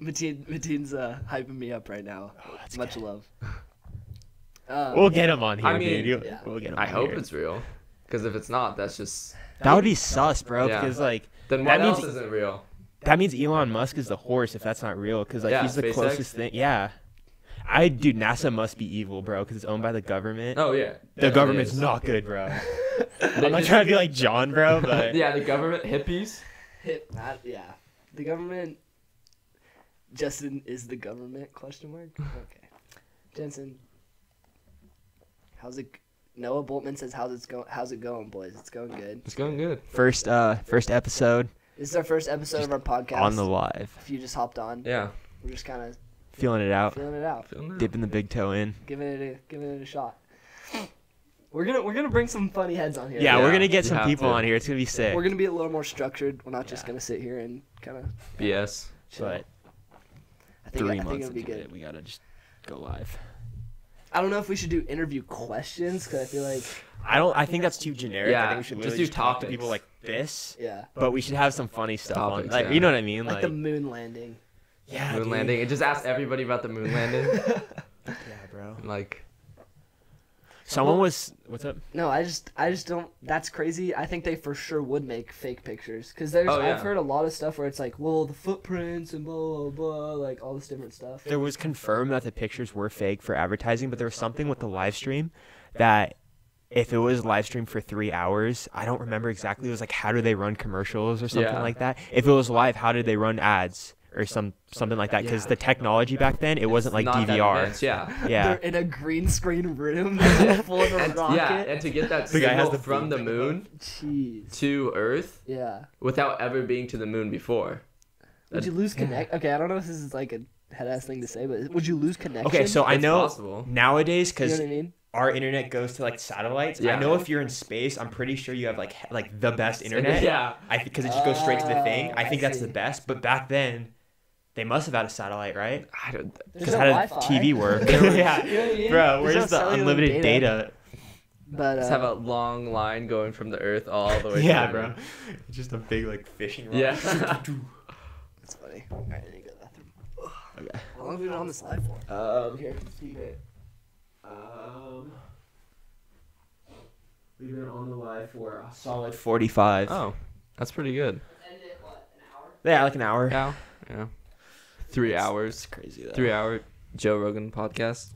Mateen, Mateen's uh, hyping me up right now. Oh, that's Much good. love. Um, We'll get him on here, I mean, dude. Yeah. We'll get him I on hope here. it's real, because if it's not, that's just That would be sus, bro. Yeah. Because like then That what else means- isn't real? that means Elon Musk is the horse if that's not real. Because like Yeah, he's the SpaceX. closest thing. Yeah. I dude, NASA must be evil, bro, because it's owned by the government. Oh yeah, the It government's is. not good, bro. [laughs] I'm not trying to be [laughs] like John, bro, but yeah, the government hippies. hit that, yeah. The government. Justin is the government? Question mark. [laughs] Okay. Jensen. How's it? Noah Boltman says, "How's it going? How's it going, boys? It's going good. It's going good. first uh first episode This is our first episode Just of our podcast. on the live, If you just hopped on, Yeah, we're just kind of feeling it out, feeling it out, feeling it. dipping the big toe in. giving it a giving it a shot. We're gonna we're gonna bring some funny heads on here. Yeah, we're gonna get you some people to. on here. It's gonna be sick. We're gonna be a little more structured. We're not just gonna sit here and kind of. BS. but I think three I think months it'll be into good. it, we gotta just go live. I don't know if we should do interview questions because I feel like I don't. I think that's too generic. I Yeah, think we should just do just talk to topics. people like this. yeah, But we should have some funny stuff on. Topics, Like yeah. you know what I mean? like, Like, the moon landing. yeah, moon dude. landing. It just asked everybody about the moon landing. [laughs] Yeah, bro. like, Someone was what's up? No, I just I just don't. That's crazy. I think they for sure would make fake pictures because there's Oh, yeah. I've heard a lot of stuff where it's like, well, the footprints and blah blah blah, like all this different stuff. There was confirmed that the pictures were fake for advertising, but there was something with the live stream that if it was live stream for three hours, I don't remember exactly. It was like how do they run commercials or something Yeah. like that. If it was live, how did they run ads or some something like that? Because Yeah. the technology back then, it wasn't like Not DVR. advanced, yeah. Yeah. They're in a green screen room [laughs] full of a And, rocket. yeah, and to get that [laughs] The guy has signal the from the moon Jeez. to Earth Yeah. without ever being to the moon before. Would you lose connect? Okay, I don't know if this is like a head ass thing to say, but would you lose connection? Okay, so I It's know possible. nowadays you know because what I mean? our internet goes to like satellites. Yeah. I know if you're in space, I'm pretty sure you have like like the best internet. [laughs] Yeah. I because it just goes straight to the thing. Oh, I think I that's the best. But back then, they must have had a satellite, right? I don't. Because no how did Wi-Fi. TV [laughs] work? [laughs] Yeah, You know I mean? bro. There's Where's no the unlimited data? But uh, Just have a long line going from the Earth all the way. to [laughs] Yeah, the bro. moon. Just a big like fishing rod. Yeah. That's funny. All right, I need to go bathroom. okay. How long have we been on this live for? Um. Here, keep it. Um. We've been on the live for a solid forty-five. oh, that's pretty good. End what? An hour? Yeah, like an hour. Yeah. Yeah. Three It's- hours. It's crazy though. Three hour Joe Rogan podcast.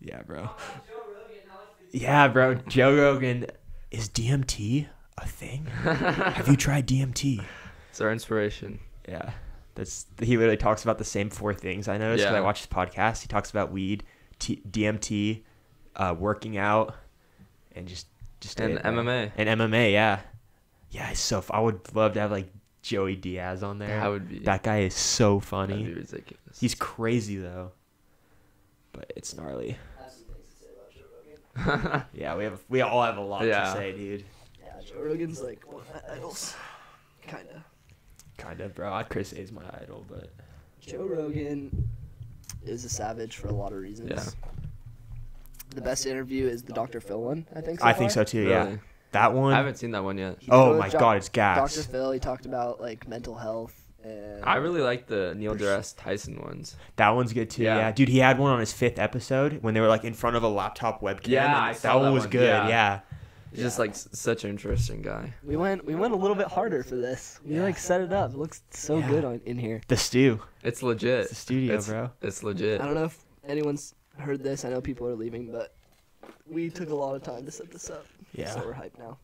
Yeah, bro. Yeah, bro. Joe Rogan. Is DMT a thing? Have you tried DMT? It's our inspiration. Yeah. That's he literally talks about the same four things I noticed 'cause I Yeah. watch his podcast. He talks about weed, T- DMT, uh, working out, and just just And it. MMA. and MMA. Yeah, yeah. It's so. F- I would love to have like Joey Diaz on there. That would be. that guy is so funny. that'd funny. be ridiculous. He's crazy though, but it's gnarly. I have some things to say about Joe Rogan. [laughs] Yeah, we have we all have a lot Yeah. to say, dude. Yeah, Joe Rogan's like one of my idols. Kinda. Kind of, bro. Chris is my idol, but Joe Rogan is a savage for a lot of reasons. Yeah. The best interview is the Dr. Phil one, I think. So I think so too. Yeah, Really? That one. I haven't seen that one yet. He oh my Jo- god, it's gas. Dr. Phil, he talked about like mental health and I really like the Neil deGrasse Tyson ones. That one's good too. Yeah. Yeah. dude, he had one on his fifth episode when they were like in front of a laptop webcam. Yeah, and I that saw one that was one, good. yeah. Yeah. He's just like such an interesting guy. we went we went a little bit harder for this. We Yeah. like set it up. It looks so Yeah. good on in here. The stew. It's legit. It's the studio, it's, bro. It's legit. I don't know if anyone's heard this. I know people are leaving, but we took a lot of time to set this up. Yeah. So we're hyped now.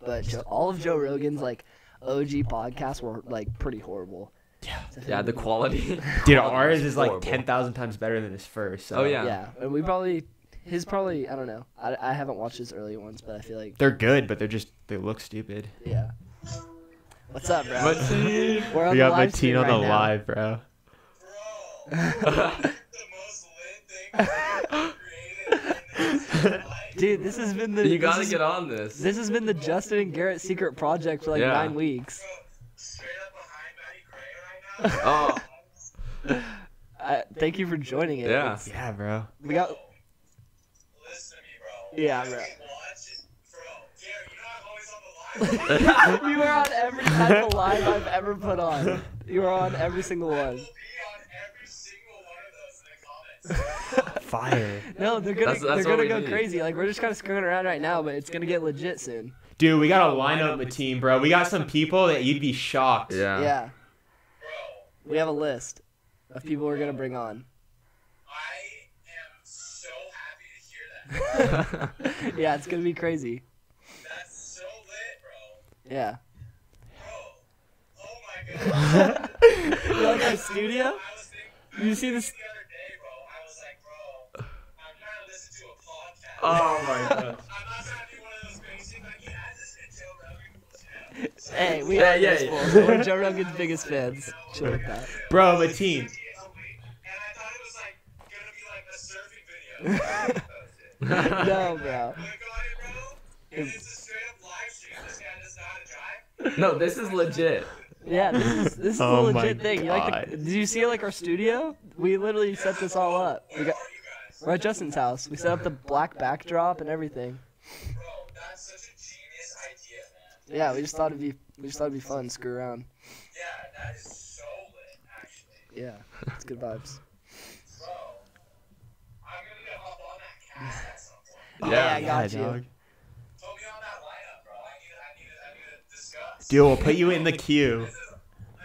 But Joe, all of Joe Rogan's like OG podcasts were like pretty horrible. Yeah. Yeah, the quality. [laughs] Dude, quality ours is like horrible. ten thousand times better than his first. So Oh, yeah. Yeah, and we probably his probably I don't know. I, I haven't watched his early ones, but I feel like They're good, but they're just they look stupid. yeah. What's up, bro? Mateen. [laughs] We're on we the got live Mateen on right the now. live, bro. [laughs] the most lit thing created in this life. Dude, this has been the you gotta is- get on this. This has been the Justin and Garrett secret project for like Yeah. nine weeks. Bro, straight up behind Matty Gray right now. Oh, [laughs] I, thank you for joining it. Yeah. It's- Yeah, bro. we got Listen to me, bro. Yeah, bro. can watch it. Bro, Garrett, you know on the live. you were on every type of live I've ever put on. You were on every single one. One of those in the comments. No, they're gonna That's- that's they're what gonna we go need. crazy. Like we're just kind of screwing around right now, but it's gonna get legit soon. Dude, we gotta line a lineup, Mateen, bro. We got some people that you'd be shocked. yeah. Yeah, Bro, we have a list of people we're gonna bring on. I am so happy to hear that. [laughs] yeah, it's gonna be crazy. That's so lit, bro. Yeah. Bro. Oh my god. [laughs] You like our studio? I was thinking, You see this? the Joe my [laughs] god. Hey, we Yeah, are yeah, this yeah. fools. We're Joe Rogan's biggest fans. Chill with that. Bro, Mateen. And I thought it was like gonna be like a surfing [laughs] video. No, bro. Click on it, bro. And it's a straight up live stream. This guy does not how to drive. no, this is legit. Yeah, this is this is Oh a legit thing. You like the, did you see like our studio? We literally set this all up. We got Where are you guys? we're at Justin's house. We set up the black backdrop and everything. Bro, that's such a genius idea, man. Yeah, we just thought it'd be we just thought it'd be fun, screw around. Yeah, that is so lit, actually. Yeah, it's good vibes. Bro, I'm gonna need hop on that cast at some Yeah, I Yeah, got you. dog. Put me on that lineup, bro. I need I need I need to discuss. Dude, we'll put you in the queue. This is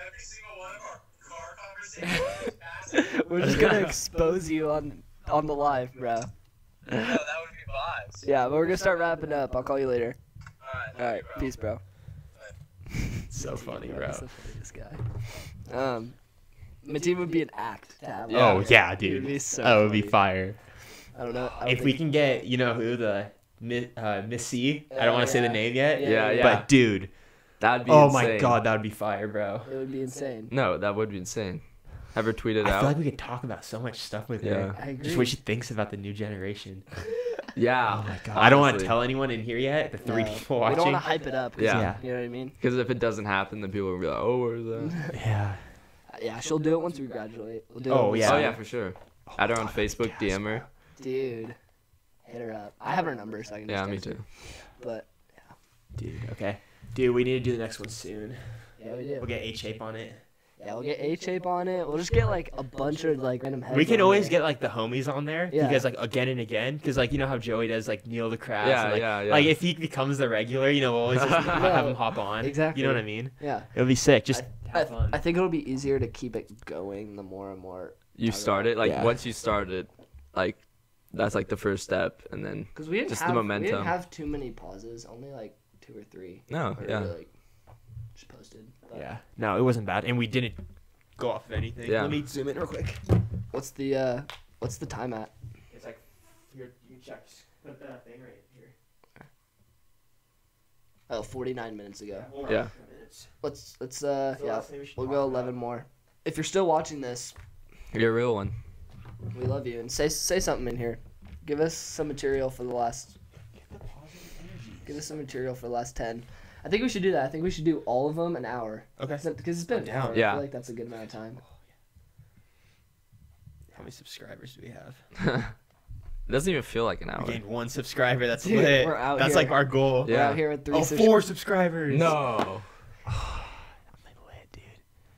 every single one of our car conversations. is massive. We're just gonna expose you on on the live, bro. No, that would be vibes. Yeah, but we're gonna start wrapping up. I'll call you later. All right. All right, peace, [laughs] [laughs] bro. So funny, bro. That's the funniest guy. Um, Mateen would be an act to have. Yeah. Oh yeah, It dude. would be so oh, it would be funny. fire. I don't know. I don't If we can get, you know who the Mi- uh, Missy. I Oh, don't want to say the name yet. Yeah, yeah. But dude, That'd be oh insane. my god, that would be fire, bro. it would be insane. No, that would be insane. Have her tweet it I out. feel like we could talk about so much stuff with her. Yeah. I agree. Just what she thinks about the new generation. [laughs] yeah. Oh my god. I don't want to tell anyone in here yet. The three No. people We don't want to hype it up. Yeah. Yeah. You know what I mean? Because if it doesn't happen, then people will be like, "Oh, where's that?" [laughs] Yeah. Uh, yeah, she'll do it once we graduate. We'll do it Oh, when we yeah. Oh yeah, for sure. Oh, Add her on God, Facebook, gas, DM her. dude. Hit her up. I have her number, so I can. Just Yeah, me text her. too. But yeah. Dude. Okay. Dude, we need to do the next one soon. yeah, we do. We'll get H shape on it. Yeah, we'll get H shape on it. We'll just get like a bunch of like random heads. we can always there. get like the homies on there Yeah. because like again and again because like you know how Joey does like Neil deGrasse. Yeah, and, like, yeah, yeah. Like if he becomes the regular, you know, we'll always just [laughs] have him hop on. Exactly. You know what I mean? Yeah. It'll be sick. Just I, have fun. I think it'll be easier to keep it going the more and more. You start it like Yeah. once you start it, like that's like the first step, and then Because we didn't Just the have we didn't have too many pauses. Only like two or three. no, Or, yeah, Like, just posted. But yeah. No, it wasn't bad, and we didn't go off of anything. Yeah. Let me zoom in real quick. What's the uh what's the time at? It's like here. You can check. Just put that thing right here. Oh, 49 minutes ago. Yeah. Let's let's uh So yeah. we we'll talk go about- 11 more. If you're still watching this, you're a real one. we love you and say say something in here. Give us some material for the last give us some material for the last 10. I think we should do that. I think we should do all of them an hour. Okay. Because it's been I'm an down. hour. I feel like that's a good amount of time. How many subscribers do we have? It [laughs] doesn't even feel like an We hour. gained one subscriber. That's Dude, lit. we're out That's here. like our goal. Yeah. We're out here with three Oh, subscri- four subscribers. No. I'm lit, dude.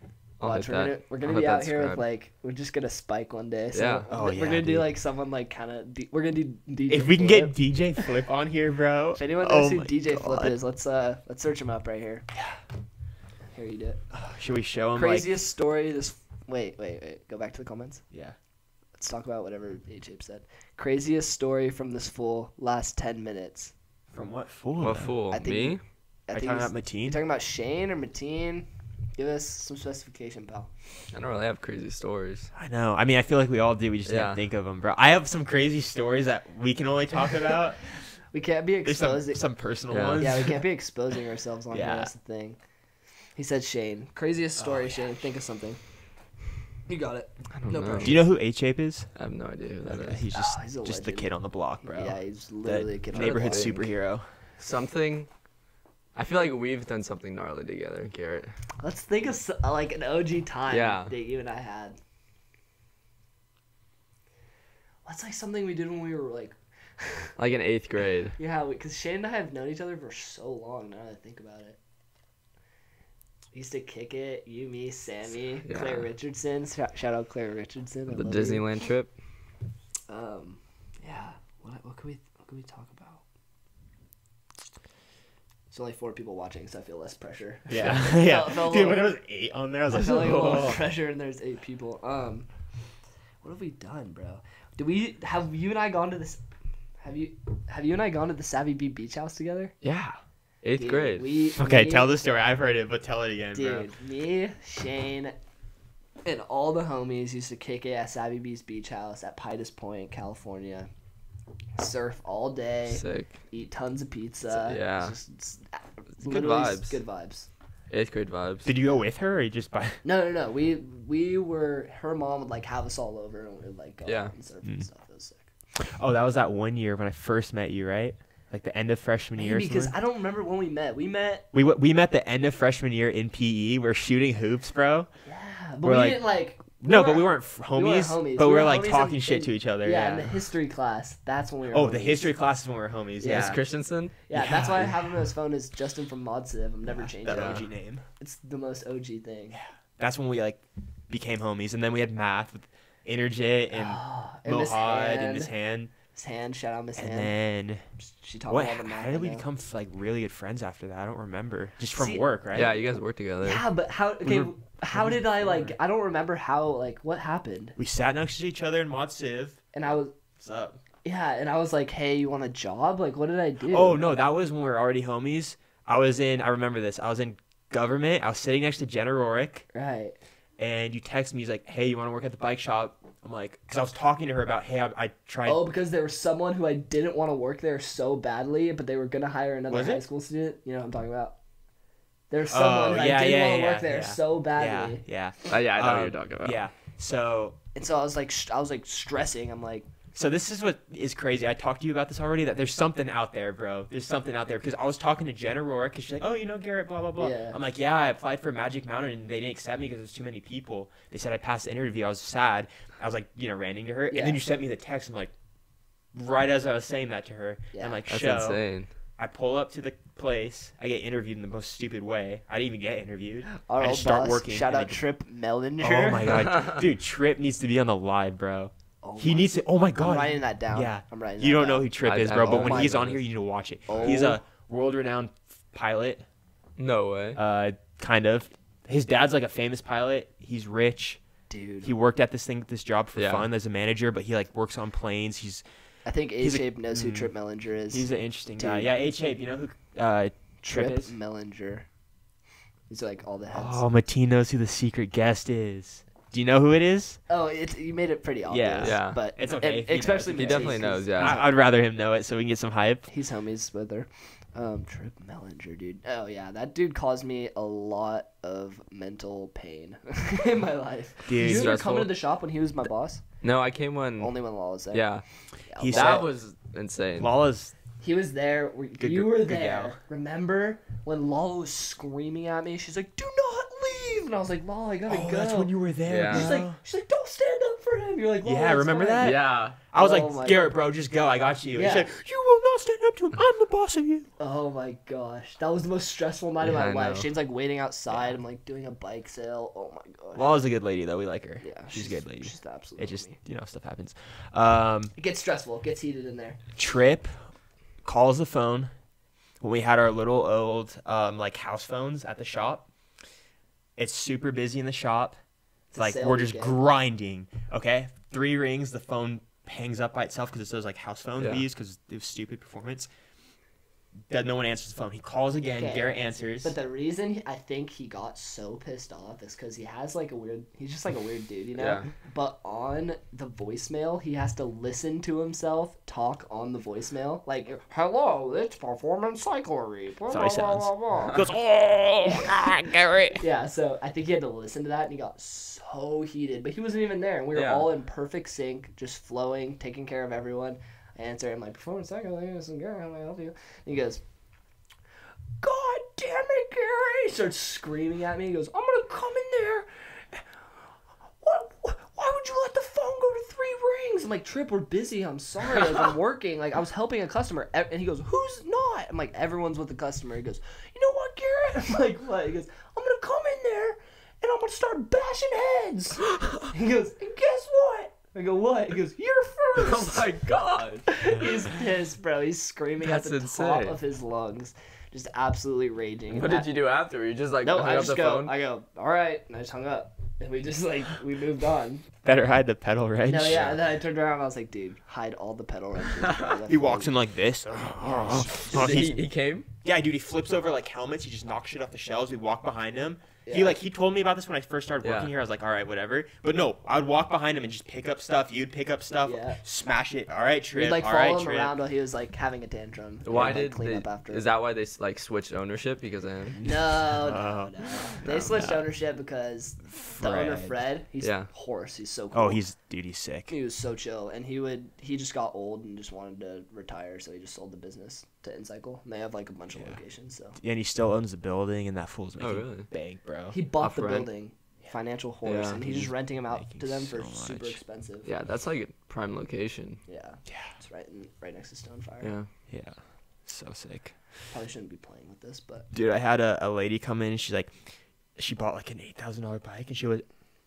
I'll Watch, hit we're gonna we're gonna I'll be out here with like we're just gonna spike one day. So Yeah. Oh, we're yeah, gonna do like someone like kind of we're gonna do DJ. If we can get DJ Flip on here, bro. if anyone oh knows who my DJ Flip is, let's uh let's search him up right here. Yeah. Here you do it. Should we show him Craziest story this. Wait wait wait. Go back to the comments. Yeah. Let's talk about whatever H Ape said. Craziest story from this fool last ten minutes. From what fool? What though? fool? I think- Me? I Are you think talking he's- about you Mateen? talking about Shane or Mateen? Give us some specification, pal. I don't really have crazy stories. I know. I mean, I feel like we all do. We just Yeah. can't think of them, bro. I have some crazy stories that we can only talk about. [laughs] We can't be There's some, exposing. some personal Yeah. ones. Yeah, we can't be [laughs] exposing ourselves on here. Yeah. That's the thing. He said Shane. Craziest oh, story, Oh, yeah. Shane. Think of something. You got it. I don't No know. pressure. Do you know who H Shape is? I have no idea who that is. Okay, he's just Oh, he's a just the kid on the block, bro. Yeah, he's the literally a kid. on the neighborhood superhero. Something. I feel like we've done something gnarly together, Garrett. Let's think of s- uh, like an OG time Yeah. that you and I had. What's like something we did when we were like, [laughs] Like in eighth grade. yeah, because Shane and I have known each other for so long. Now that I think about it. We used to kick it. You, me, Sammy, Yeah. Claire Richardson. Shout, shout out Claire Richardson. I The love you. Disneyland trip. Um, yeah. What what can we what can we talk about? There's only four people watching, so I feel less pressure. Yeah, [laughs] [laughs] yeah. felt a Dude, little- when there was eight on there, I was I like, feel like a little pressure, and there's eight people. Um, what have we done, bro? Do we have you and I gone to this? Have you have you and I gone to the Savvy Bee Beach House together? Yeah. Eighth Dude, grade. We Okay, me- tell the story. I've heard it, but tell it again, bro. Dude, me, Shane, and all the homies used to kick it at Savvy Bee's Beach House at Pitas Point, California. Surf all day, Sick. eat tons of pizza. Yeah. It's just, it's good vibes. Good vibes. Eighth grade vibes. Did you go with her or you just by? [laughs] No, no, no. We we were. Her mom would like have us all over, and we'd like go Yeah. and surf Mm. and stuff. It was sick. Oh, that was that one year when I first met you, right? Like the end of freshman year. because? I don't remember when we met. We met. we we met the end of freshman year in PE. We're shooting hoops, bro. Yeah, but We're we like- didn't like. No, but we weren't homies. we weren't homies. But We we were were like talking in- shit in- to each other. Yeah, Yeah. in the history class. That's when we were. oh, the history class is when we were homies. Yeah. Miss Yeah. Christensen? Yeah, Yeah. that's why I have him as phone is Justin from Mod Civ. I'm never changing That it. OG name. It's the most OG thing. Yeah, that's when we like became homies, and then we had math with Interjit and ah, and this Mohad hand. and his hand. Miss Hand, shout out Miss and Hand. then she taught what? me all the math. How did we become like really good friends after that? I don't remember. Just from See- work, right? Yeah, you guys worked together. Yeah, but how? We Okay, were- how did I like? I don't remember how. Like, what happened? We sat next to each other in Mod Civ. And I was, What's up? yeah, and I was like, hey, you want a job? Like, what did I do? Oh no, that was when we were already homies. I was in. I remember this. I was in government. I was sitting next to Jenna Rorick, Right. and you text me. He's like, "Hey, you want to work at the bike shop?" I'm like, because I was talking to her about, "Hey, I, I tried." Oh, because there was someone who I didn't want to work there so badly, but they were gonna hire another Was high it? school student. You know what I'm talking about? There's Oh, someone who yeah, I didn't yeah, want to yeah, work there yeah. so badly. yeah, Uh, yeah, I know what Um, you're talking about. yeah. So, And so I was like, sh- I was like stressing. I'm like, so this is what is crazy. I talked to you about this already. That there's something out there, bro. There's something out there because I was talking to Jenna Rorick, because she's like, "Oh, you know Garrett, blah blah blah." Yeah. I'm like, "Yeah, I applied for Magic Mountain and they didn't accept me because there's too many people." They said I passed the interview. I was sad. I was like, you know, ranting to her, Yeah. and then you sent me the text. I'm like, right as I was saying that to her, Yeah. I'm like, That's show. insane. I pull up to the place. I get interviewed in the most stupid way. I didn't even get interviewed. our I old just start boss. working. Shout out they just- Trip Mellinger. Oh my god, [laughs] dude! Trip needs to be on the live, bro. Oh he my- needs to. Oh my I'm god. writing that down. Yeah. I'm writing. You don't know who Trip I- is, I- bro. oh But when my he's on here, you need to watch it. Oh. He's a world-renowned pilot. No way. Uh, kind of. His dad's like a famous pilot. He's rich. dude. He worked at this thing, this job for Yeah. fun as a manager, but he like works on planes. He's I think A Shape knows who mm. Trip Mellinger is. he's an interesting guy. Yeah, H Shape. You know who uh, Trip, Trip is? Mellinger. He's like all the heads. Oh, Mateen knows who the secret guest is. Do you know who it is? Oh, it, you made it pretty obvious. Yeah. yeah. But It's okay and he especially knows. He definitely he's- knows, yeah. I, I'd rather him know it so we can get some hype. He's homies with her. Um, Trip Mellinger, dude. Oh yeah, that dude caused me a lot of mental pain [laughs] in my life. Dude. Did you ever come Stressful? into the shop when he was my boss? No, I came when. Only when Law was there. yeah, He Law- that was insane. Lala's He was there. we- Good you were good there. gal. Remember when Lala was screaming at me? She's like, "Do not leave!" And I was like, "Lala, I gotta Oh, go." that's when you were there. Yeah. She's like, "She's like, don't stand up for him." You're like, "Lala, Yeah, it's remember fine." that? Yeah. I was Oh like, my Garrett, bro, just go. I got you. Yeah. He said, you will not stand up to him. I'm the boss of you. Oh my gosh, that was the most stressful night of my I life. know. Shane's like waiting outside. I'm like doing a bike sale. Oh my gosh. Lala's a good lady, though. We like her. yeah, she's a good lady. She's the absolute. It just, homie. you know, stuff happens. Um, it gets stressful. It gets heated in there. Trip calls the phone when we had our little old um, like house phones at the shop. It's super busy in the shop. It's like we're just weekend. grinding. Okay, three rings, the phone hangs up by itself because it's those like house phones Yeah. we use because it was stupid performance. That no one answers the phone. He calls again. Okay. Garrett answers. But the reason I think he got so pissed off is because he has like a weird. He's just like a weird dude, you know. Yeah. But on the voicemail, he has to listen to himself talk on the voicemail, like "Hello, it's Performance Cyclery." Blah, That's how he blah, blah, sounds. blah, blah. Goes, oh, [laughs] God, Garrett. Yeah, so I think he had to listen to that, and he got so heated. But he wasn't even there, and we were Yeah. all in perfect sync, just flowing, taking care of everyone. I answer him like, "Performance this is Gary. How may I help you?" And he goes. God damn it, Gary! He starts screaming at me. He goes, I'm gonna come in there. What, what, why would you let the phone go to three rings? I'm like, Trip, we're busy. I'm sorry. Like, I'm [laughs] working. Like, I was helping a customer. And he goes, Who's not? I'm like, Everyone's with the customer. He goes, You know what, Garrett? [laughs] I'm like, What? He goes, I'm gonna come in there and I'm gonna start bashing heads. [laughs] he goes, And guess what? I go, What? He goes, You're first. [laughs] Oh my god. He's pissed, bro. He's screaming That's at the top of his lungs, just absolutely raging. What did you do after? You just like No, hung I up just the go. phone. I go. All right, and I just hung up, and we just like we moved on. Better hide the pedal wrench. No, yeah. And then I turned around and I was like, dude, hide all the pedal wrenches. [laughs] bro. He walks in like this. Oh, he, [laughs] he came. Yeah, dude, he flips over like helmets. He just knocks shit off the shelves. We walk behind him. He like he told me about this when I first started working Yeah. here. I was like, all right, whatever. But no, I would walk behind him and just pick up stuff. You'd pick up stuff, Yeah. smash it. All right, trip. We'd like all follow right, him trip. around while he was like having a tantrum. and, Why like, did clean they, up after? is that why they like switched ownership because of him? [laughs] No, Oh, no, no. They switched ownership because the owner Fred. Fred, he's Yeah. horse. He's so oh, cool. Oh, he's dude, he's sick. he was so chill, and he would he just got old and just wanted to retire, so he just sold the business to InCycle. And they have like a bunch of Yeah. locations, so And he still owns the building, and that fool's Oh, making really? bank, bro. he bought Off the rent? building. Financial horse, Yeah. and he's just renting them out making to them for so super much. expensive. Yeah, that's like a prime location. Yeah. Yeah. It's right in, right next to Stonefire. Yeah. Yeah, so sick. Probably shouldn't be playing with this, but Dude, I had a, a lady come in, and she's like, she bought like an eight thousand dollar bike, and she was,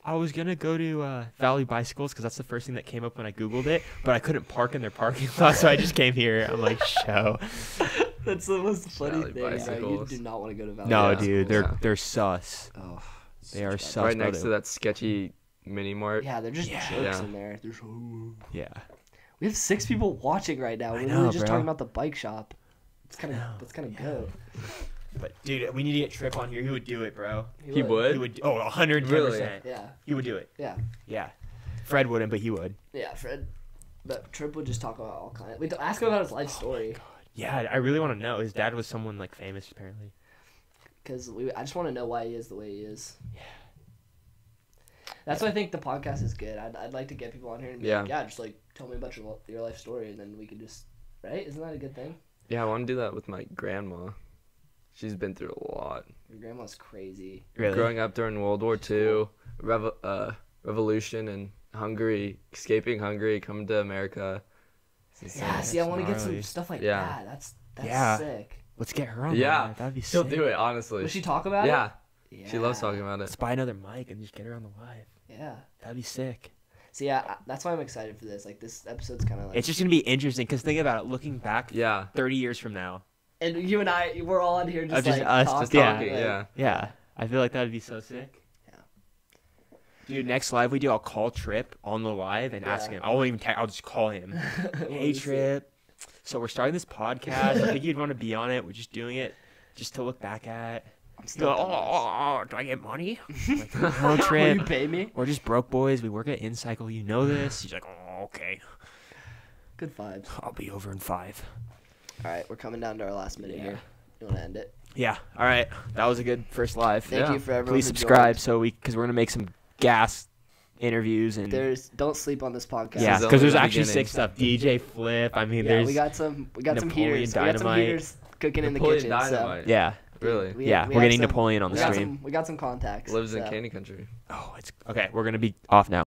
I was gonna go to uh, Valley Bicycles because that's the first thing that came up when I googled it, but I couldn't park in their parking [laughs] lot, so I just came here. I'm like, [laughs] show. That's the most funny Valley thing. Right? You do not want to go to Valley. No, Yeah. dude, they're Yeah. they're sus. Oh, They are bad- sus. right next to that sketchy mini mart. Yeah, they're just Yeah. jokes Yeah. in there. They're Yeah. We have six people watching right now. We're know, literally just bro. talking about the bike shop. It's kind of know. that's kind of good. But dude, we need to get Trip on here. He would do it, bro. He would. He would. Oh, 110 Really? percent. Yeah, He would do it. yeah, Yeah. Fred wouldn't, but he would. yeah. Fred, but Trip would just talk about all kind of. We ask him about his life oh story Yeah, I really want to know. His dad was someone like famous, apparently. because we. I just want to know why he is the way he is. Yeah. That's why I think the podcast is good. I'd, I'd like to get people on here and be like, Yeah. yeah, just like tell me about your li- your life story, and then we could just right. Isn't that a good thing? Yeah, I want to do that with my grandma. She's been through a lot. Your grandma's crazy. Really? Growing up during World War II, revo- uh, revolution in Hungary, escaping Hungary, coming to America. Yeah. See, I want to get some stuff like Yeah. that. That's that's Yeah. sick. Let's get her on. Yeah, there. that'd be She'll sick. do it, honestly. Will she talk about it? yeah, it? she loves talking about it. Let's buy another mic and just get her on the live. Yeah. That'd be sick. See, yeah, I- that's why I'm excited for this. Like this episode's kind of like. It's just gonna be interesting because think about it. Looking back, Yeah, 30 years from now. And you and I, we're all on here just, Of just like us, talking, just yeah. talking, like- yeah. Yeah, I feel like that'd be so sick. Yeah. Dude, next live we do, I'll call Trip on the live and ask him. I won't even. ta- I'll just call him. [laughs] What hey? Trip. So we're starting this podcast. I think you'd want to be on it. We're just doing it just to look back at. I'm still go, oh, oh, oh, do I get money? I'm [laughs] like, no, [laughs] Will you pay me? We're just broke boys. We work at InCycle. You know this. He's like, oh, okay. Good vibes. I'll be over in five. All right, we're coming down to our last minute Yeah. here. You want to end it? Yeah. All right. That was a good first live. Thank Yeah. you for everyone. Please subscribe joined. so we because we're gonna make some gas interviews and There's don't sleep on this podcast. yeah because there's only the actually sick stuff. DJ Flip. I mean, Yeah, there's we got some. We got some Napoleon heaters. We got some Dynamite. heaters cooking in the kitchen. Dynamite. yeah Really? we- yeah. we We're getting some- Napoleon on the got stream. some. We got some contacts. Lives in so. Candy Country. Oh, it's okay. We're gonna be off now.